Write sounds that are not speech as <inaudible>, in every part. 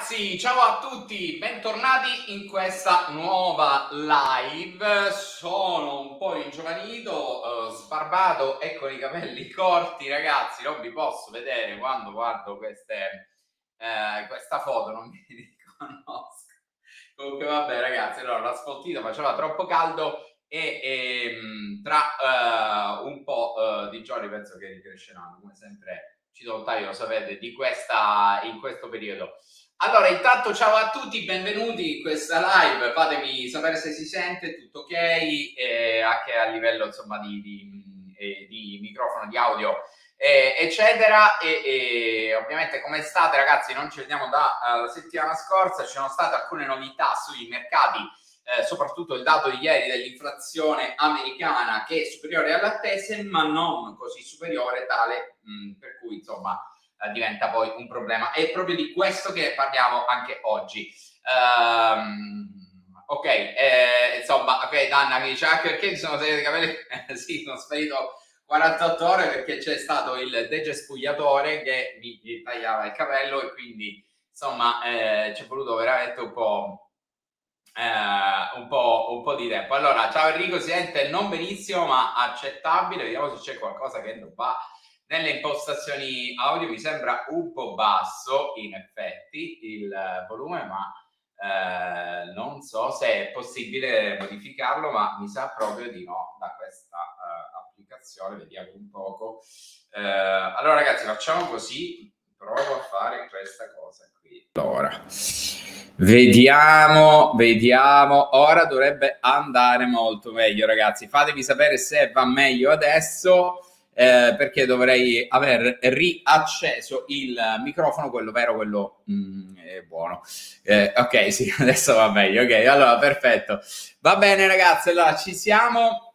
ragazzi, ciao a tutti, bentornati in questa nuova live. Sono un po' ingiovanito, eh, sbarbato e con i capelli <laughs> corti, ragazzi. Non vi posso vedere quando guardo queste, eh, questa foto, non mi <laughs> riconosco. Comunque, vabbè, ragazzi, allora l'ho sfoltito, faceva troppo caldo e, e mm, tra uh, un po' uh, di giorni penso che ricresceranno, come sempre ci do un taglio, lo sapete, di questa, in questo periodo. Allora, intanto ciao a tutti, benvenuti in questa live, fatemi sapere se si sente, tutto ok, eh, anche a livello insomma di, di, eh, di microfono, di audio, eh, eccetera. E, e, ovviamente come state ragazzi, non ci vediamo dalla uh, settimana scorsa, ci sono state alcune novità sui mercati, eh, soprattutto il dato di ieri dell'inflazione americana che è superiore all'attese, ma non così superiore tale mh, per cui insomma eh, diventa poi un problema. È proprio di questo che parliamo anche oggi. Um, ok, eh, insomma, ok, Danna mi dice anche perché mi sono tagliati i capelli. <laughs> sì, sono spedito 48 ore perché c'è stato il degespugliatore che mi, mi tagliava il capello e quindi insomma eh, ci è voluto veramente un po'. Eh, un, po', un po' di tempo. Allora, ciao Enrico, si sente non benissimo, ma accettabile. Vediamo se c'è qualcosa che non va nelle impostazioni audio mi sembra un po' basso in effetti il volume, ma eh, non so se è possibile modificarlo, ma mi sa proprio di no da questa uh, applicazione. Vediamo un poco. Uh, allora ragazzi, facciamo così, provo a fare questa cosa qui. Allora, vediamo, vediamo. Ora dovrebbe andare molto meglio ragazzi. Fatemi sapere se va meglio adesso eh, perché dovrei aver riacceso il microfono, quello vero, quello mm, buono. Eh, ok, <laughs> sì, adesso va meglio. Ok, allora perfetto. Va bene, ragazzi. Allora ci siamo.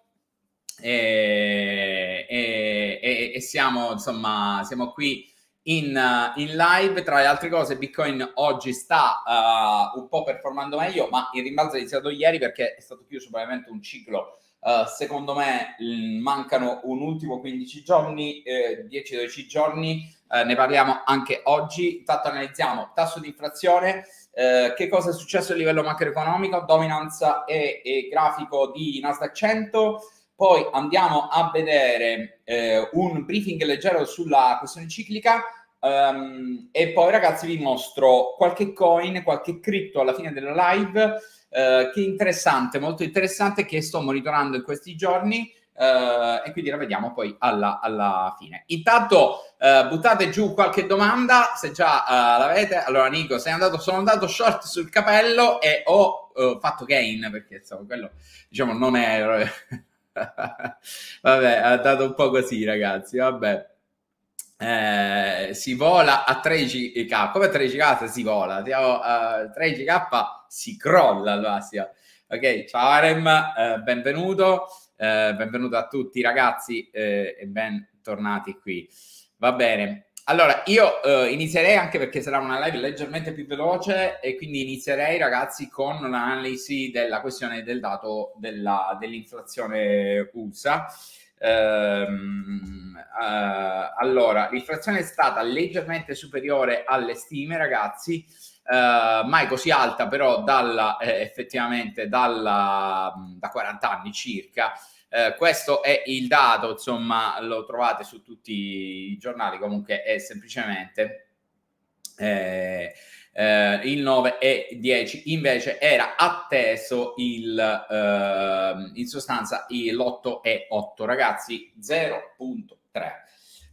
E, e, e siamo insomma siamo qui in, in, live. Tra le altre cose, Bitcoin oggi sta uh, un po' performando meglio, ma il rimbalzo è iniziato ieri perché è stato chiuso probabilmente un ciclo Uh, secondo me mh, mancano un ultimo 15 giorni, eh, 10-12 giorni, uh, ne parliamo anche oggi. Intanto analizziamo tasso di inflazione, uh, che cosa è successo a livello macroeconomico, dominanza e, e grafico di Nasdaq 100. Poi andiamo a vedere eh, un briefing leggero sulla questione ciclica. Um, e poi ragazzi vi mostro qualche coin, qualche cripto alla fine della live eh, che interessante, molto interessante, che sto monitorando in questi giorni. Uh, e quindi la vediamo poi alla, alla fine. Intanto uh, buttate giù qualche domanda se già uh, l'avete. Allora, Nico, sei andato, sono andato short sul capello e ho fatto gain perché insomma, quello diciamo non è. <laughs> vabbè, è andato un po' così, ragazzi. Vabbè. Eh, si vola a 13k come 13k si vola? Siamo a 13k si crolla l'Asia ok ciao Arem eh, benvenuto. Eh, benvenuto a tutti ragazzi eh, e bentornati qui. Va bene. Allora io eh, inizierei anche perché sarà una live leggermente più veloce e quindi inizierei ragazzi con un'analisi della questione del dato della, dell'inflazione USA Ehm, eh, allora, l'inflazione è stata leggermente superiore alle stime, ragazzi, eh, mai così alta, però dalla, eh, effettivamente dalla, da 40 anni circa. Eh, questo è il dato, insomma, lo trovate su tutti i giornali, comunque è semplicemente eh, eh, il 9 e 10 invece era atteso il eh, in sostanza l'8 e 8 ragazzi 0.3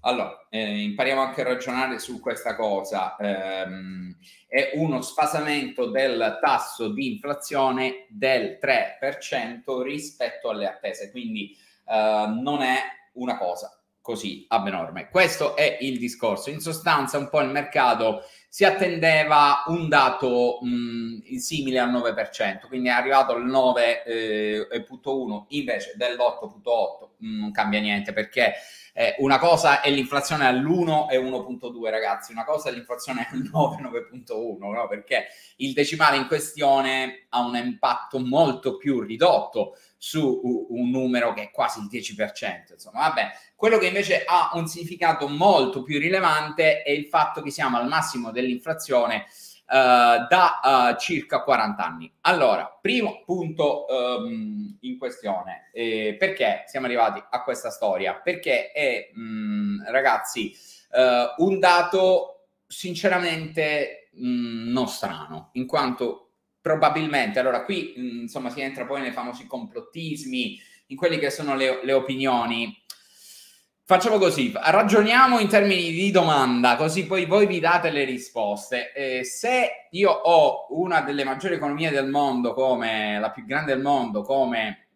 allora eh, impariamo anche a ragionare su questa cosa. Ehm, è uno sfasamento del tasso di inflazione del 3% rispetto alle attese quindi eh, non è una cosa così abnorme. Questo è il discorso. In sostanza un po' il mercato si attendeva un dato mh, simile al 9%, quindi è arrivato al 9,1 eh, invece dell'8,8, non cambia niente perché eh, una cosa è l'inflazione all'1 e 1.2 ragazzi, una cosa è l'inflazione al 9, 9.1, no? perché il decimale in questione ha un impatto molto più ridotto su un numero che è quasi il 10%. Insomma, vabbè, quello che invece ha un significato molto più rilevante è il fatto che siamo al massimo dell'inflazione da uh, circa 40 anni. Allora, primo punto um, in questione, eh, perché siamo arrivati a questa storia? Perché è, mh, mm, ragazzi, uh, un dato sinceramente mh, mm, non strano, in quanto probabilmente, allora qui mh, insomma si entra poi nei famosi complottismi, in quelle che sono le, le opinioni Facciamo così, ragioniamo in termini di domanda, così poi voi vi date le risposte. Eh, se io ho una delle maggiori economie del mondo, come la più grande del mondo, come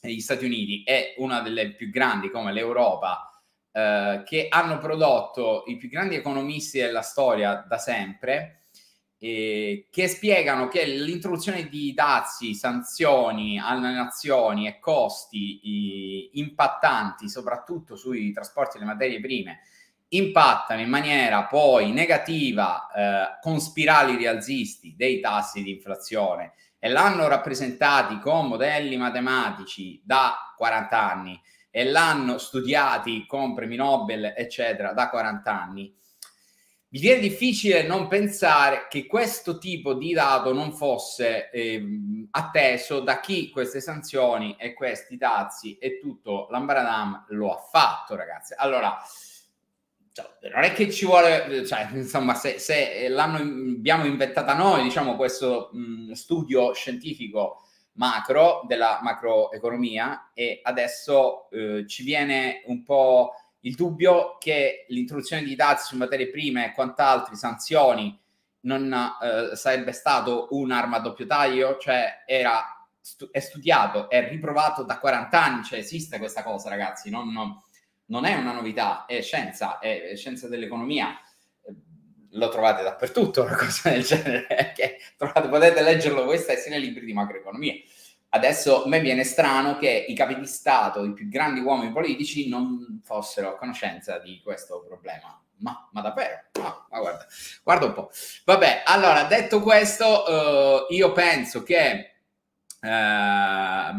gli Stati Uniti, e una delle più grandi, come l'Europa, eh, che hanno prodotto i più grandi economisti della storia da sempre, eh, che spiegano che l'introduzione di dazi, sanzioni alle nazioni e costi eh, impattanti soprattutto sui trasporti delle materie prime impattano in maniera poi negativa eh, con spirali rialzisti dei tassi di inflazione e l'hanno rappresentati con modelli matematici da 40 anni e l'hanno studiati con premi Nobel eccetera da 40 anni mi viene difficile non pensare che questo tipo di dato non fosse eh, atteso da chi queste sanzioni e questi dazi e tutto l'ambaradam lo ha fatto, ragazzi. Allora, cioè, non è che ci vuole, cioè, insomma, se, se l'hanno, abbiamo inventata noi, diciamo, questo mh, studio scientifico macro della macroeconomia e adesso eh, ci viene un po' il dubbio che l'introduzione di dazi su materie prime e quant'altro, sanzioni, non eh, sarebbe stato un'arma a doppio taglio, cioè era stu- è studiato, è riprovato da 40 anni, cioè esiste questa cosa ragazzi, non, non, non è una novità, è scienza, è, è scienza dell'economia, lo trovate dappertutto, una cosa del genere, <laughs> trovate, potete leggerlo voi stessi nei libri di macroeconomia. Adesso a me viene strano che i capi di Stato, i più grandi uomini politici, non fossero a conoscenza di questo problema. Ma, ma davvero? Ah, ma guarda, guarda un po'. Vabbè, allora, detto questo, eh, io penso che, eh,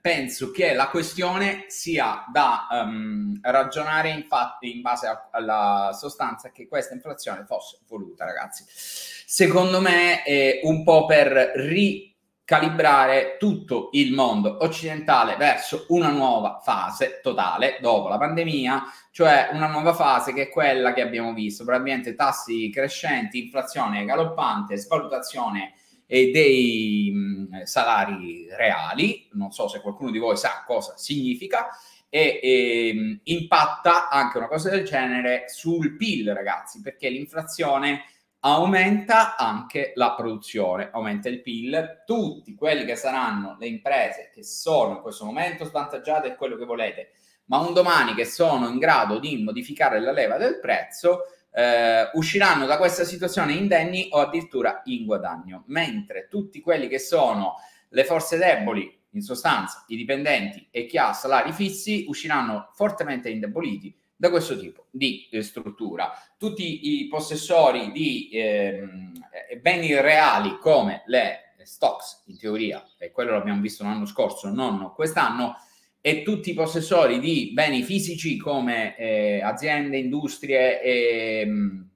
penso che la questione sia da um, ragionare infatti in base a, alla sostanza che questa inflazione fosse voluta, ragazzi. Secondo me è un po' per ri calibrare tutto il mondo occidentale verso una nuova fase totale dopo la pandemia, cioè una nuova fase che è quella che abbiamo visto, probabilmente tassi crescenti, inflazione galoppante, svalutazione dei salari reali, non so se qualcuno di voi sa cosa significa, e, e impatta anche una cosa del genere sul PIL, ragazzi, perché l'inflazione aumenta anche la produzione, aumenta il PIL, tutti quelli che saranno le imprese che sono in questo momento svantaggiate è quello che volete, ma un domani che sono in grado di modificare la leva del prezzo, eh, usciranno da questa situazione indenni o addirittura in guadagno, mentre tutti quelli che sono le forze deboli, in sostanza i dipendenti e chi ha salari fissi, usciranno fortemente indeboliti da questo tipo di eh, struttura. Tutti i possessori di ehm, eh, beni reali come le stocks, in teoria, e quello l'abbiamo visto l'anno scorso, non quest'anno, e tutti i possessori di beni fisici come eh, aziende, industrie, ehm,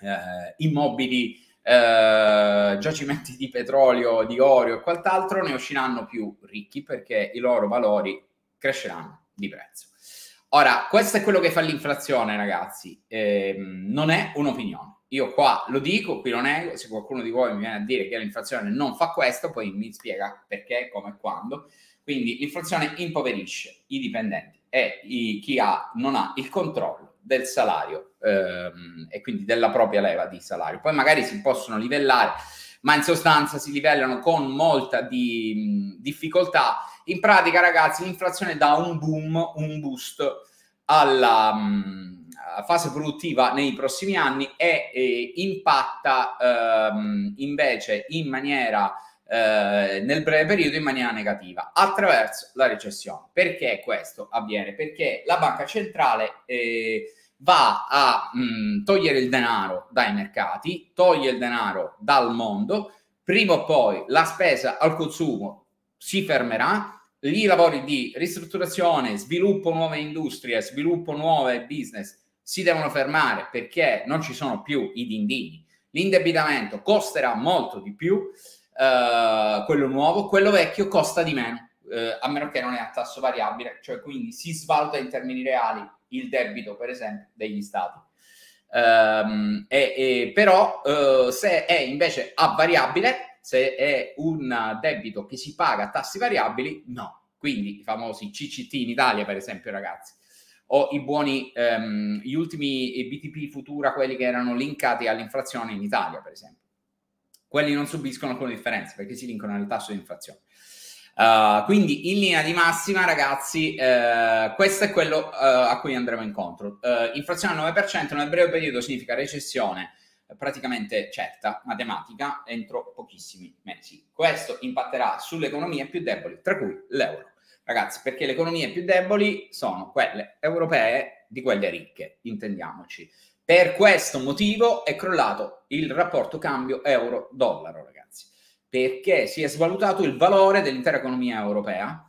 eh, immobili, eh, giacimenti di petrolio, di oro e quant'altro, ne usciranno più ricchi perché i loro valori cresceranno di prezzo. Ora, questo è quello che fa l'inflazione, ragazzi. Eh, non è un'opinione. Io qua lo dico, qui lo nego. Se qualcuno di voi mi viene a dire che l'inflazione non fa questo, poi mi spiega perché, come e quando. Quindi l'inflazione impoverisce i dipendenti e i, chi ha, non ha il controllo del salario ehm, e quindi della propria leva di salario. Poi magari si possono livellare, ma in sostanza si livellano con molta di, mh, difficoltà in pratica, ragazzi, l'inflazione dà un boom, un boost alla mh, fase produttiva nei prossimi anni e, e impatta ehm, invece in maniera eh, nel breve periodo in maniera negativa attraverso la recessione. Perché questo avviene? Perché la banca centrale eh, va a mh, togliere il denaro dai mercati, toglie il denaro dal mondo, prima o poi la spesa al consumo si fermerà i lavori di ristrutturazione, sviluppo nuove industrie, sviluppo nuove business si devono fermare perché non ci sono più i dindini L'indebitamento costerà molto di più, eh, quello nuovo, quello vecchio costa di meno, eh, a meno che non è a tasso variabile, cioè quindi si svaluta in termini reali il debito, per esempio, degli stati. Um, e, e, però uh, se è invece a variabile, se è un debito che si paga a tassi variabili, no. Quindi i famosi CCT in Italia, per esempio, ragazzi, o i buoni, um, gli ultimi BTP Futura, quelli che erano linkati all'inflazione in Italia, per esempio. Quelli non subiscono alcuna differenza perché si linkono al tasso di inflazione. Uh, quindi in linea di massima, ragazzi, uh, questo è quello uh, a cui andremo incontro. inflazione al 9% nel breve periodo significa recessione praticamente certa, matematica, entro pochissimi mesi. Questo impatterà sulle economie più deboli, tra cui l'euro. Ragazzi, perché le economie più deboli sono quelle europee di quelle ricche, intendiamoci. Per questo motivo è crollato il rapporto cambio euro-dollaro, ragazzi perché si è svalutato il valore dell'intera economia europea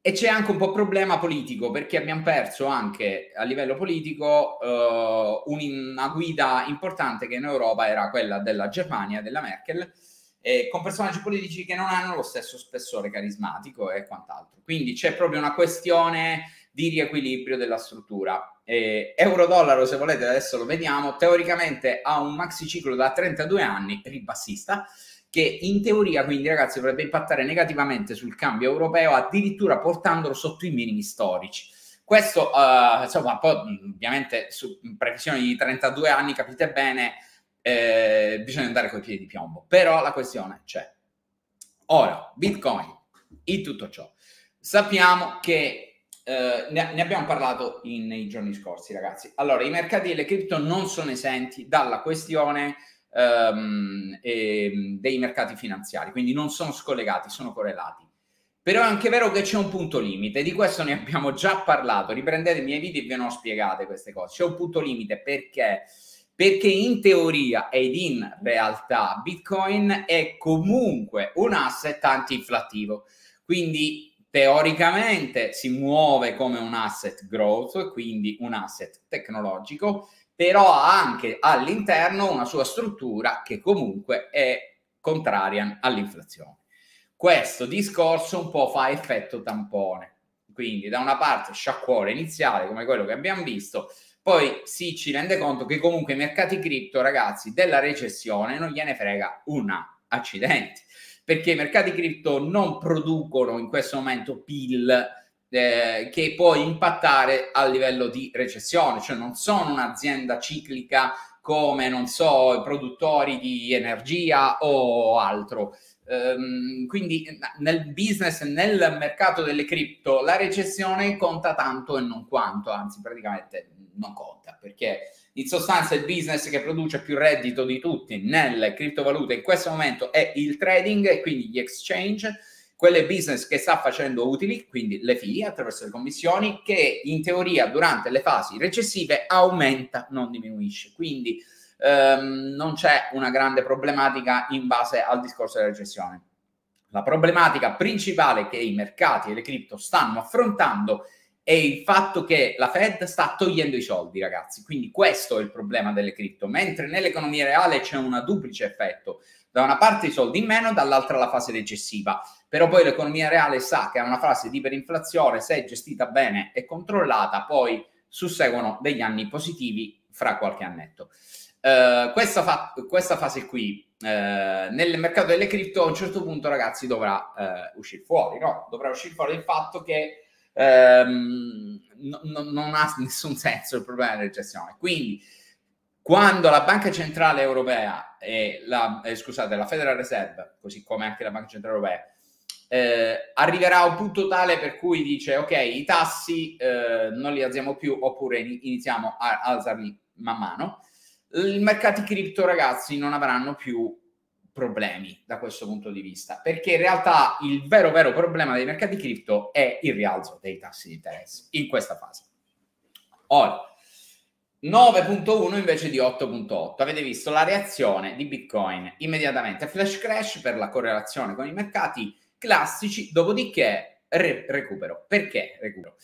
e c'è anche un po' problema politico perché abbiamo perso anche a livello politico eh, una guida importante che in Europa era quella della Germania, della Merkel, eh, con personaggi politici che non hanno lo stesso spessore carismatico e quant'altro. Quindi c'è proprio una questione di riequilibrio della struttura. Eh, Euro-dollaro, se volete, adesso lo vediamo, teoricamente ha un maxi ciclo da 32 anni, ribassista, che in teoria quindi ragazzi dovrebbe impattare negativamente sul cambio europeo addirittura portandolo sotto i minimi storici. Questo uh, insomma poi ovviamente su previsioni di 32 anni capite bene eh, bisogna andare coi piedi di piombo, però la questione c'è. Ora, Bitcoin, in tutto ciò, sappiamo che Uh, ne, ne, abbiamo parlato in, nei giorni scorsi, ragazzi. Allora, i mercati delle cripto non sono esenti dalla questione um, e, dei mercati finanziari, quindi non sono scollegati, sono correlati. Però è anche vero che c'è un punto limite, di questo ne <laughs> abbiamo già parlato, riprendete i miei video e ve ne ho spiegate queste cose. C'è un punto limite perché? Perché in teoria ed in realtà Bitcoin è comunque un asset anti-inflattivo, quindi teoricamente si muove come un asset growth, quindi un asset tecnologico, però ha anche all'interno una sua struttura che comunque è contraria all'inflazione. Questo discorso un po' fa effetto tampone, quindi da una parte sciacquone iniziale come quello che abbiamo visto, poi si ci rende conto che comunque i mercati cripto, ragazzi, della recessione non gliene frega una accidenti, perché i mercati cripto non producono in questo momento PIL eh, che può impattare a livello di recessione, cioè non sono un'azienda ciclica come, non so, i produttori di energia o altro. Um, quindi nel business, nel mercato delle cripto, la recessione conta tanto e non quanto, anzi praticamente non conta, perché in sostanza il business che produce più reddito di tutti nelle criptovalute in questo momento è il trading e quindi gli exchange quelle business che sta facendo utili, quindi le fee attraverso le commissioni, che in teoria durante le fasi recessive aumenta, non diminuisce. Quindi ehm, non c'è una grande problematica in base al discorso della recessione. La problematica principale che i mercati e le cripto stanno affrontando è il fatto che la Fed sta togliendo i soldi, ragazzi. Quindi questo è il problema delle cripto, mentre nell'economia reale c'è un duplice effetto. Da una parte i soldi in meno, dall'altra la fase recessiva però poi l'economia reale sa che è una fase di iperinflazione, se gestita bene e controllata, poi susseguono degli anni positivi fra qualche annetto. Uh, questa, fa- questa, fase qui uh, nel mercato delle cripto a un certo punto ragazzi dovrà uh, uscire fuori, no? dovrà uscire fuori il fatto che no, no, non ha <laughs> nessun senso il problema della recessione. Quindi quando la Banca Centrale Europea e la, eh, scusate, la Federal Reserve, così come anche la Banca Centrale Europea, eh, arriverà a un punto tale per cui dice ok, i tassi eh, non li alziamo più oppure iniziamo a alzarli man mano. I mercati cripto, ragazzi, non avranno più problemi da questo punto di vista, perché in realtà il vero vero problema dei mercati cripto è il rialzo dei tassi di interesse in questa fase. Ora, 9.1 invece di 8.8. Avete visto la reazione di Bitcoin immediatamente flash crash per la correlazione con i mercati classici, dopodiché re- recupero. Perché recupero?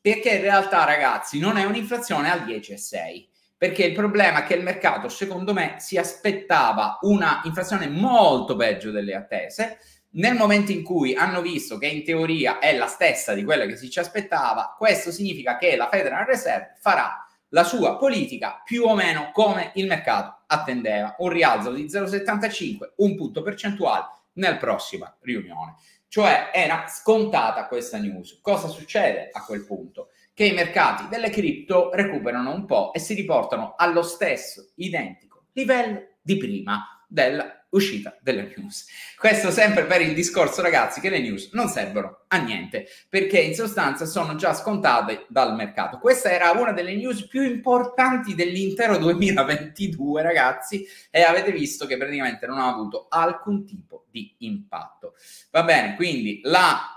Perché in realtà, ragazzi, non è un'inflazione al 10,6. perché il problema è che il mercato, secondo me, si aspettava una inflazione molto peggio delle attese. Nel momento in cui hanno visto che in teoria è la stessa di quella che si ci aspettava, questo significa che la Federal Reserve farà la sua politica più o meno come il mercato attendeva, un rialzo di 0,75, un punto percentuale nella prossima riunione. Cioè era scontata questa news. Cosa succede a quel punto? Che i mercati delle cripto recuperano un po' e si riportano allo stesso identico livello di prima dell'uscita delle news. Questo sempre per il discorso, ragazzi, che le news non servono a niente perché in sostanza sono già scontate dal mercato. Questa era una delle news più importanti dell'intero <laughs> 2022, ragazzi, e avete visto che praticamente non ha avuto alcun tipo di impatto. Va bene, quindi la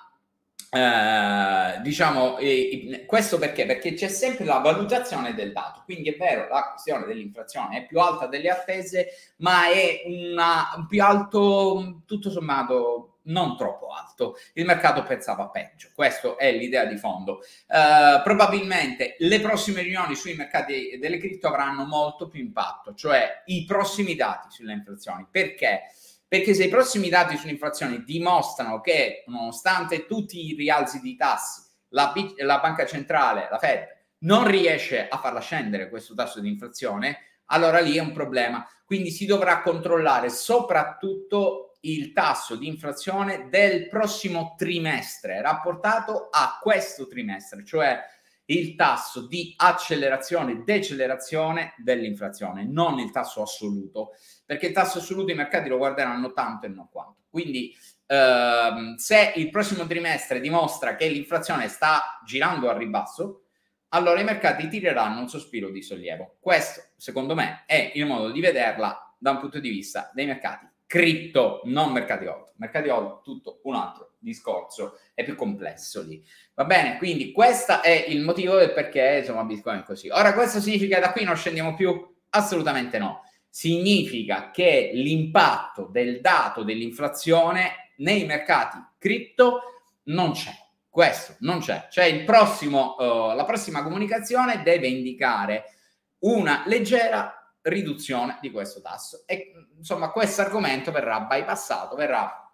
eh, diciamo, eh, questo perché? Perché c'è sempre la valutazione del dato, quindi è vero, la questione dell'inflazione è più alta delle attese, ma è una, un più alto, tutto sommato, non troppo alto. Il mercato pensava peggio, questa è l'idea di fondo. Eh, probabilmente le prossime riunioni sui mercati delle cripto avranno molto più impatto, cioè i prossimi dati sulle inflazioni. Perché? Perché se i prossimi dati sull'inflazione dimostrano che, nonostante tutti i rialzi di tassi, la, la banca centrale, la Fed, non riesce a farla scendere questo tasso di inflazione, allora lì è un problema. Quindi si dovrà controllare soprattutto il tasso di inflazione del prossimo trimestre rapportato a questo trimestre, cioè il tasso di accelerazione e decelerazione dell'inflazione, non il tasso assoluto, perché il tasso assoluto i mercati lo guarderanno tanto e non quanto. Quindi ehm, se il prossimo trimestre dimostra che l'inflazione sta girando al ribasso, allora i mercati tireranno un sospiro di sollievo. Questo, secondo me, è il modo di vederla da un punto di vista dei mercati cripto, non mercati hold. Mercati hold, tutto un altro discorso, è più complesso lì. Va bene, quindi questo è il motivo del perché insomma Bitcoin è così. Ora questo significa che da qui non scendiamo più? Assolutamente no. Significa che l'impatto del dato dell'inflazione nei mercati cripto non c'è. Questo non c'è. Cioè il prossimo, uh, la prossima comunicazione deve indicare una leggera riduzione di questo tasso. E insomma, questo argomento verrà bypassato, verrà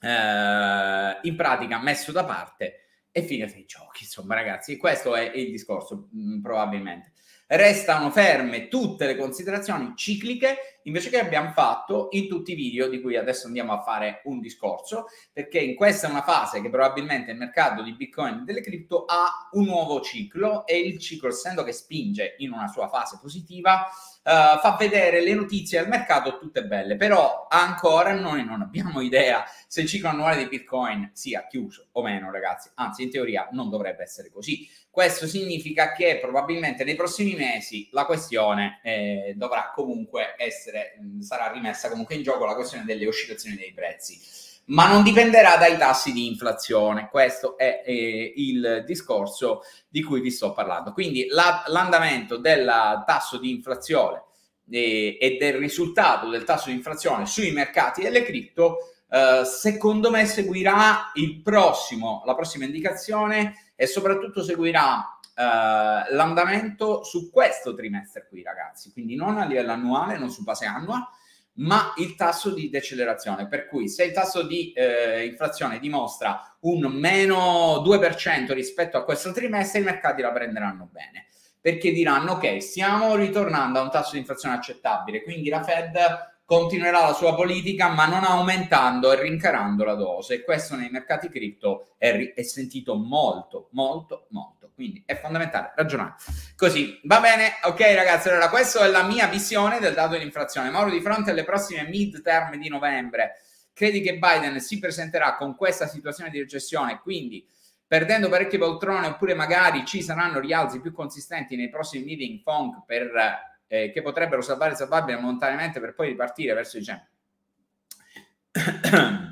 eh, in pratica messo da parte e fine dei giochi. Insomma, ragazzi, questo è il discorso, mh, mm, probabilmente restano ferme tutte le considerazioni cicliche invece che abbiamo fatto in tutti i video di cui adesso andiamo a fare un discorso perché in questa è una fase che probabilmente il mercato di bitcoin e delle cripto ha un nuovo ciclo e il ciclo essendo che spinge in una sua fase positiva Uh, fa vedere le notizie al mercato tutte belle, però ancora noi non abbiamo <laughs> idea se il ciclo annuale di Bitcoin sia chiuso o meno, ragazzi. Anzi, in teoria non dovrebbe essere così. Questo significa che probabilmente nei prossimi mesi la questione eh, dovrà comunque essere, sarà rimessa comunque in gioco la questione delle oscillazioni dei prezzi. Ma non dipenderà dai tassi di inflazione, questo è eh, il discorso di cui vi sto parlando. Quindi la, l'andamento del tasso di inflazione eh, e del risultato del tasso di inflazione sui mercati delle cripto, eh, secondo me seguirà prossimo, la prossima indicazione e soprattutto seguirà eh, l'andamento su questo trimestre qui, ragazzi. Quindi non a livello annuale, non su base annua, ma il tasso di decelerazione. Per cui se il tasso di eh, inflazione dimostra un meno 2% rispetto a questo trimestre, i mercati la prenderanno bene. Perché diranno, ok, stiamo ritornando a un tasso di inflazione accettabile, quindi la Fed continuerà la sua politica ma non aumentando e rincarando la dose e questo nei mercati cripto è, è sentito molto molto molto quindi è fondamentale ragionare. Così va bene? Ok ragazzi allora questa è la mia visione del dato dell'inflazione Mauro di fronte alle prossime mid term di novembre credi che Biden si presenterà con questa situazione di recessione? Quindi perdendo parecchie poltrone oppure magari ci saranno rialzi più consistenti nei prossimi meeting FONC per eh, che potrebbero salvare il salvabile momentaneamente per poi ripartire verso i centri. <coughs>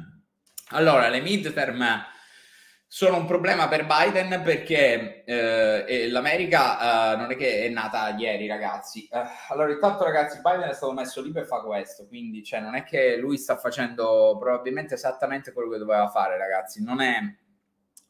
allora, le midterm sono un problema per Biden perché eh, l'America eh, non è che è nata ieri, ragazzi. Eh, allora, intanto, ragazzi, Biden è stato messo lì per fare questo, quindi cioè, non è che lui sta facendo probabilmente esattamente quello che doveva fare, ragazzi. Non è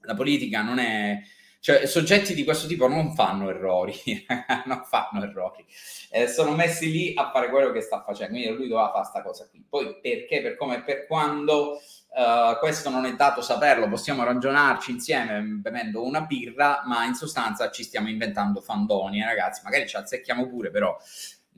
la politica, non è Cioè, soggetti di questo tipo non fanno errori, <laughs> non fanno errori, eh, sono messi lì a fare quello che sta facendo, quindi lui doveva fare questa cosa qui. Poi perché, per come e per quando, uh, questo non è dato saperlo, possiamo ragionarci insieme bevendo una birra, ma in sostanza ci stiamo inventando fandoni, eh, ragazzi, magari ci azzecchiamo pure, però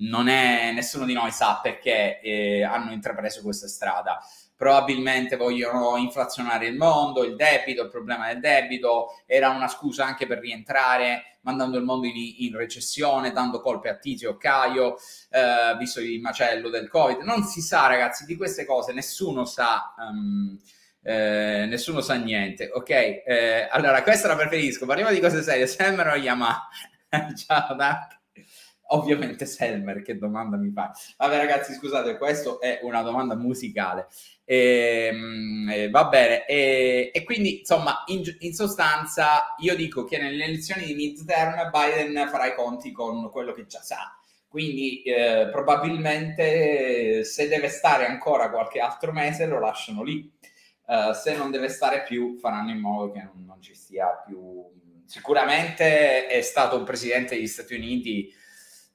non è, nessuno di noi sa perché eh, hanno intrapreso questa strada probabilmente vogliono inflazionare il mondo, il debito, il problema del debito, era una scusa anche per rientrare mandando il mondo in, in recessione, dando colpe a Tizio, Caio, eh, visto il macello del Covid. Non si sa, ragazzi, di queste cose nessuno sa. Um, eh, nessuno sa niente, ok? Eh, allora, questa la preferisco. Parliamo di cose serie. Selmer o Yamaha? <laughs> Ciao, Dante. Ovviamente Selmer, che domanda mi fa? Vabbè ragazzi, scusate, questa è una domanda musicale. E, ehm, eh, va bene, e, e quindi insomma, in, in, sostanza, io dico che nelle elezioni di midterm Biden farà i conti con quello che già sa. Quindi eh, probabilmente se deve stare ancora qualche altro mese lo lasciano lì. Uh, se non deve stare più, faranno in modo che non, non ci sia più. Sicuramente è stato un presidente degli Stati Uniti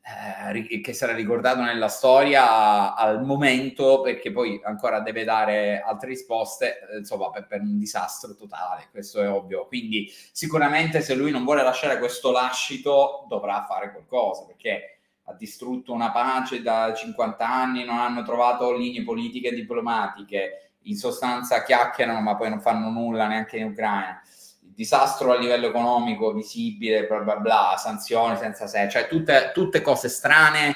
eh, che sarà ricordato nella storia al momento perché poi ancora deve dare altre risposte, eh, insomma, per, per, un disastro totale, questo è ovvio. Quindi sicuramente se lui non vuole lasciare questo lascito dovrà fare qualcosa perché ha distrutto una pace da 50 anni, non hanno trovato linee politiche e diplomatiche, in sostanza chiacchierano ma poi non fanno nulla neanche in Ucraina disastro a livello economico visibile, bla bla bla, sanzioni senza sé, cioè tutte, tutte cose strane.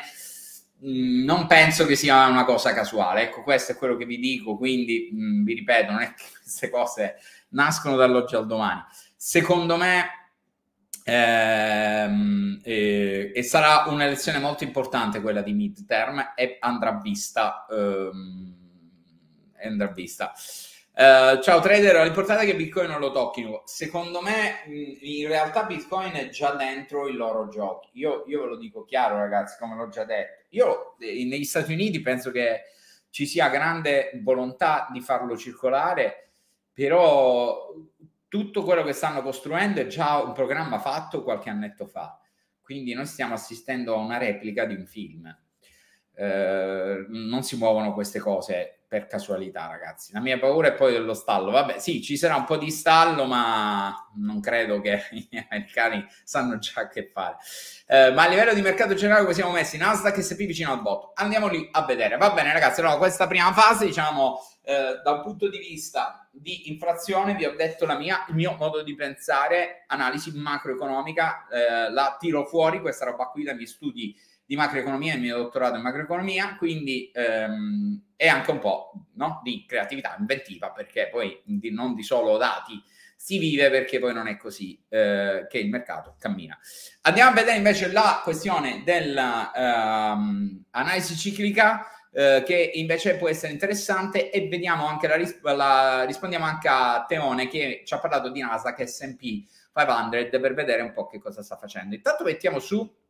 Mm, non penso che sia una cosa casuale, ecco, questo è quello che vi dico. Quindi mh, mm, vi ripeto, non è che <laughs> queste cose nascono dall'oggi al domani. Secondo me, ehm, eh, e sarà un'elezione molto importante quella di midterm e andrà vista. Ehm, andrà vista. Uh, ciao trader, l'importante è che Bitcoin non lo tocchino. Secondo me, in realtà Bitcoin è già dentro i loro giochi. Io, io ve lo dico chiaro, ragazzi, come l'ho già detto. Io eh, negli Stati Uniti penso che ci sia grande volontà di farlo circolare, però tutto quello che stanno costruendo è già un programma fatto qualche annetto fa. Quindi noi stiamo assistendo a una replica di un film. Uh, non si muovono queste cose per casualità, ragazzi. La mia paura è poi dello stallo. Vabbè, sì, ci sarà un po' di stallo, ma non credo che <laughs> gli americani sanno già che fare. Eh, ma a livello di mercato generale come siamo messi? Nasdaq e S&P vicino al botto. Andiamo lì a vedere. Va bene, ragazzi, allora questa prima fase, diciamo, eh, da un punto di vista di inflazione, vi ho detto la mia, il mio modo di pensare, analisi macroeconomica, eh, la tiro fuori, questa roba qui dai miei studi di macroeconomia, il mio dottorato in macroeconomia, quindi ehm, è anche un po' no? di creatività inventiva, perché poi di, non di solo dati si vive, perché poi non è così eh, che il mercato cammina. Andiamo a vedere invece la questione dell'analisi ehm, ciclica, eh, che invece può essere interessante, e vediamo anche la, ris- la, rispondiamo anche a Teone che ci ha parlato di Nasdaq SP 500 per vedere un po' che cosa sta facendo. Intanto mettiamo su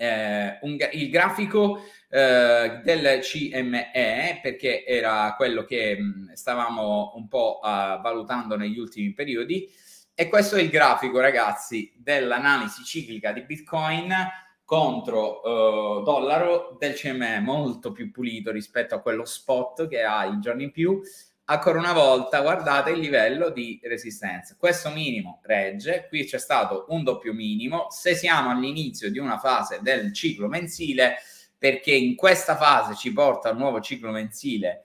eh, un, il grafico eh, del CME perché era quello che mh, stavamo un po' uh, valutando negli ultimi periodi. E questo è il grafico ragazzi dell'analisi ciclica di Bitcoin contro uh, dollaro del CME molto più pulito rispetto a quello spot che ha i giorni in più ancora una volta guardate il livello di resistenza. Questo minimo regge, qui c'è stato un doppio minimo, se siamo all'inizio di una fase del ciclo mensile, perché in questa fase ci porta un nuovo ciclo mensile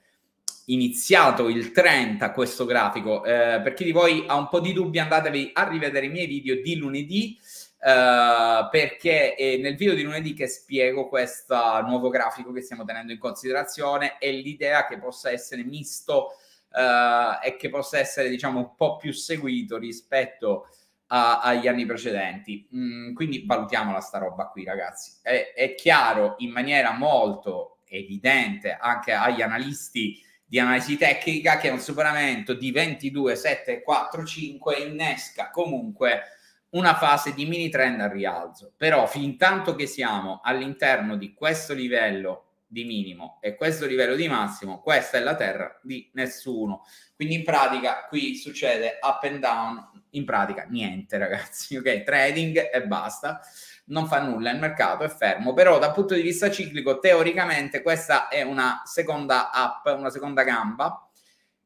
iniziato il 30 questo grafico, eh, per chi di voi ha un po' di dubbi andatevi a rivedere i miei video di lunedì, Uh, perché è nel video di lunedì che spiego questo nuovo grafico che stiamo tenendo in considerazione e l'idea che possa essere misto uh, e che possa essere diciamo un po' più seguito rispetto a, agli anni precedenti. Mm, quindi valutiamola sta roba qui ragazzi. È, è chiaro in maniera molto evidente anche agli analisti di analisi tecnica che un superamento di 22, 7, 4, 5 innesca comunque una fase di mini trend al rialzo. Però fin tanto che siamo all'interno di questo livello di minimo e questo livello di massimo, questa è la terra di nessuno. Quindi in pratica qui succede up and down, in pratica niente ragazzi, ok? Trading e basta, non fa nulla, il mercato è fermo, però dal punto di vista ciclico teoricamente questa è una seconda up, una seconda gamba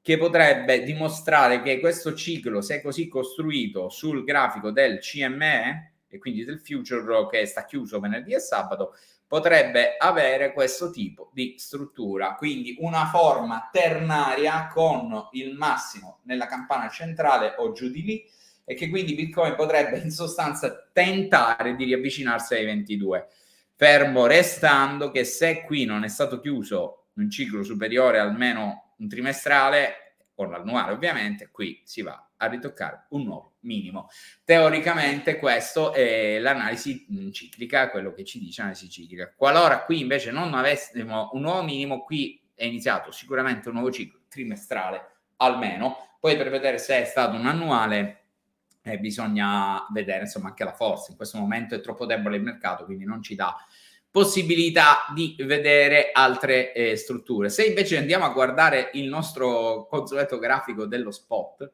che potrebbe dimostrare che questo ciclo, se è così costruito sul grafico del CME e quindi del future che sta chiuso venerdì e sabato, potrebbe avere questo tipo di struttura, quindi una forma ternaria con il massimo nella campana centrale o giù di lì e che quindi Bitcoin potrebbe in sostanza tentare di riavvicinarsi ai 22, fermo restando che se qui non è stato chiuso un ciclo superiore almeno un trimestrale o l'annuale ovviamente, qui si va a ritoccare un nuovo minimo. Teoricamente questo è l'analisi mm, ciclica, quello che ci dice l'analisi ciclica. Qualora qui invece non avessimo un nuovo minimo, qui è iniziato sicuramente un nuovo ciclo trimestrale almeno, poi per vedere se è stato un annuale eh, bisogna vedere insomma anche la forza, in questo momento è troppo debole il mercato, quindi non ci dà possibilità di vedere altre eh, strutture. Se invece andiamo a guardare il nostro consueto grafico dello spot,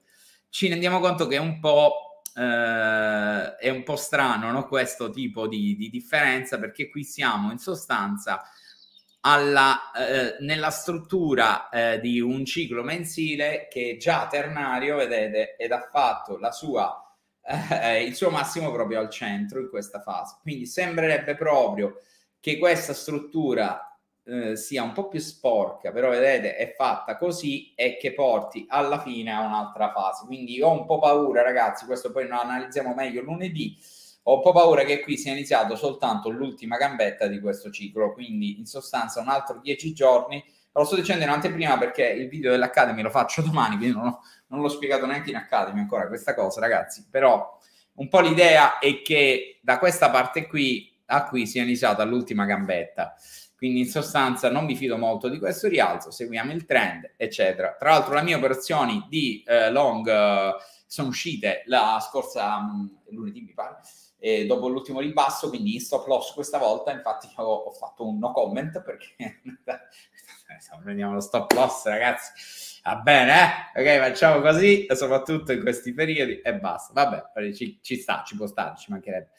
ci rendiamo conto che è un po', eh, è un po strano no? questo tipo di, di, differenza perché qui siamo in sostanza alla, eh, nella struttura eh, di un ciclo mensile che già ternario, vedete, ed ha fatto la sua, eh, il suo massimo proprio al centro in questa fase. Quindi sembrerebbe proprio che questa struttura eh, sia un po' più sporca, però vedete è fatta così e che porti alla fine a un'altra fase. Quindi ho un po' paura, ragazzi, questo poi lo analizziamo meglio lunedì. Ho un po' paura che qui sia iniziato soltanto l'ultima gambetta di questo ciclo, quindi in sostanza un altro dieci giorni. Lo sto dicendo in anteprima perché il video dell'Academy lo faccio <laughs> domani, quindi non, ho, non l'ho spiegato neanche in Academy ancora questa cosa, ragazzi. Però un po' l'idea è che da questa parte qui a qui sia iniziata l'ultima gambetta. Quindi in sostanza non mi fido molto di questo rialzo, seguiamo il trend, eccetera. Tra l'altro le mie operazioni di eh, long eh, sono uscite la scorsa mh, mm, lunedì, mi pare, eh, dopo l'ultimo ribasso, quindi in stop loss questa volta, infatti ho, ho fatto un no comment perché <laughs> prendiamo lo stop loss ragazzi, va bene, eh? ok, facciamo così, soprattutto in questi periodi e basta, vabbè, ci, ci sta, ci può stare, ci mancherebbe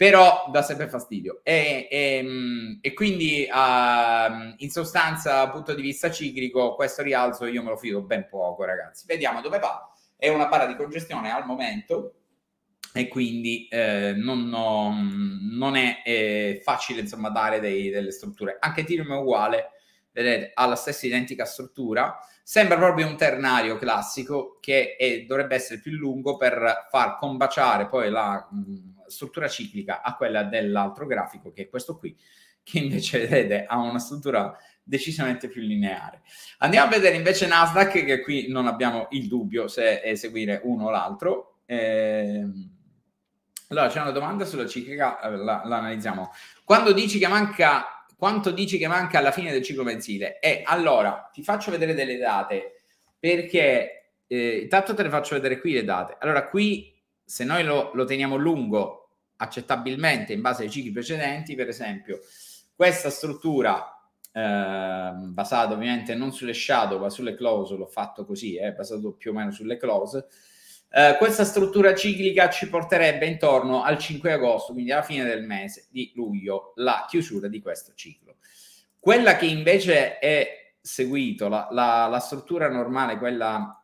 però dà sempre fastidio. E, e, e quindi uh, in sostanza, dal punto di vista ciclico, questo rialzo io me lo fido ben poco, ragazzi. Vediamo dove va. È una para di congestione al momento e quindi eh, non, no, non, è eh, facile insomma dare dei, delle strutture. Anche Ethereum è uguale, vedete, ha la stessa identica struttura. Sembra proprio un ternario classico che è, dovrebbe essere più lungo per far combaciare poi la... Mm, struttura ciclica a quella dell'altro grafico, che è questo qui, che invece vedete ha una struttura decisamente più lineare. Andiamo a vedere invece Nasdaq, che qui non abbiamo il dubbio se eseguire uno o l'altro. Eh, allora, c'è una domanda sulla ciclica, eh, la, la analizziamo. Quando dici che manca, quanto dici che manca alla fine del ciclo mensile? E eh, allora, ti faccio vedere delle date, perché eh, intanto te le faccio vedere qui le date. Allora, qui se noi lo, lo teniamo lungo accettabilmente in base ai cicli precedenti, per esempio, questa struttura eh, basata ovviamente non sulle shadow ma sulle close, l'ho fatto così, eh, basato più o meno sulle close, eh, questa struttura ciclica ci porterebbe intorno al 5 agosto, quindi alla fine del mese di luglio, la chiusura di questo ciclo. Quella che invece è seguito, la, la, la struttura normale, quella,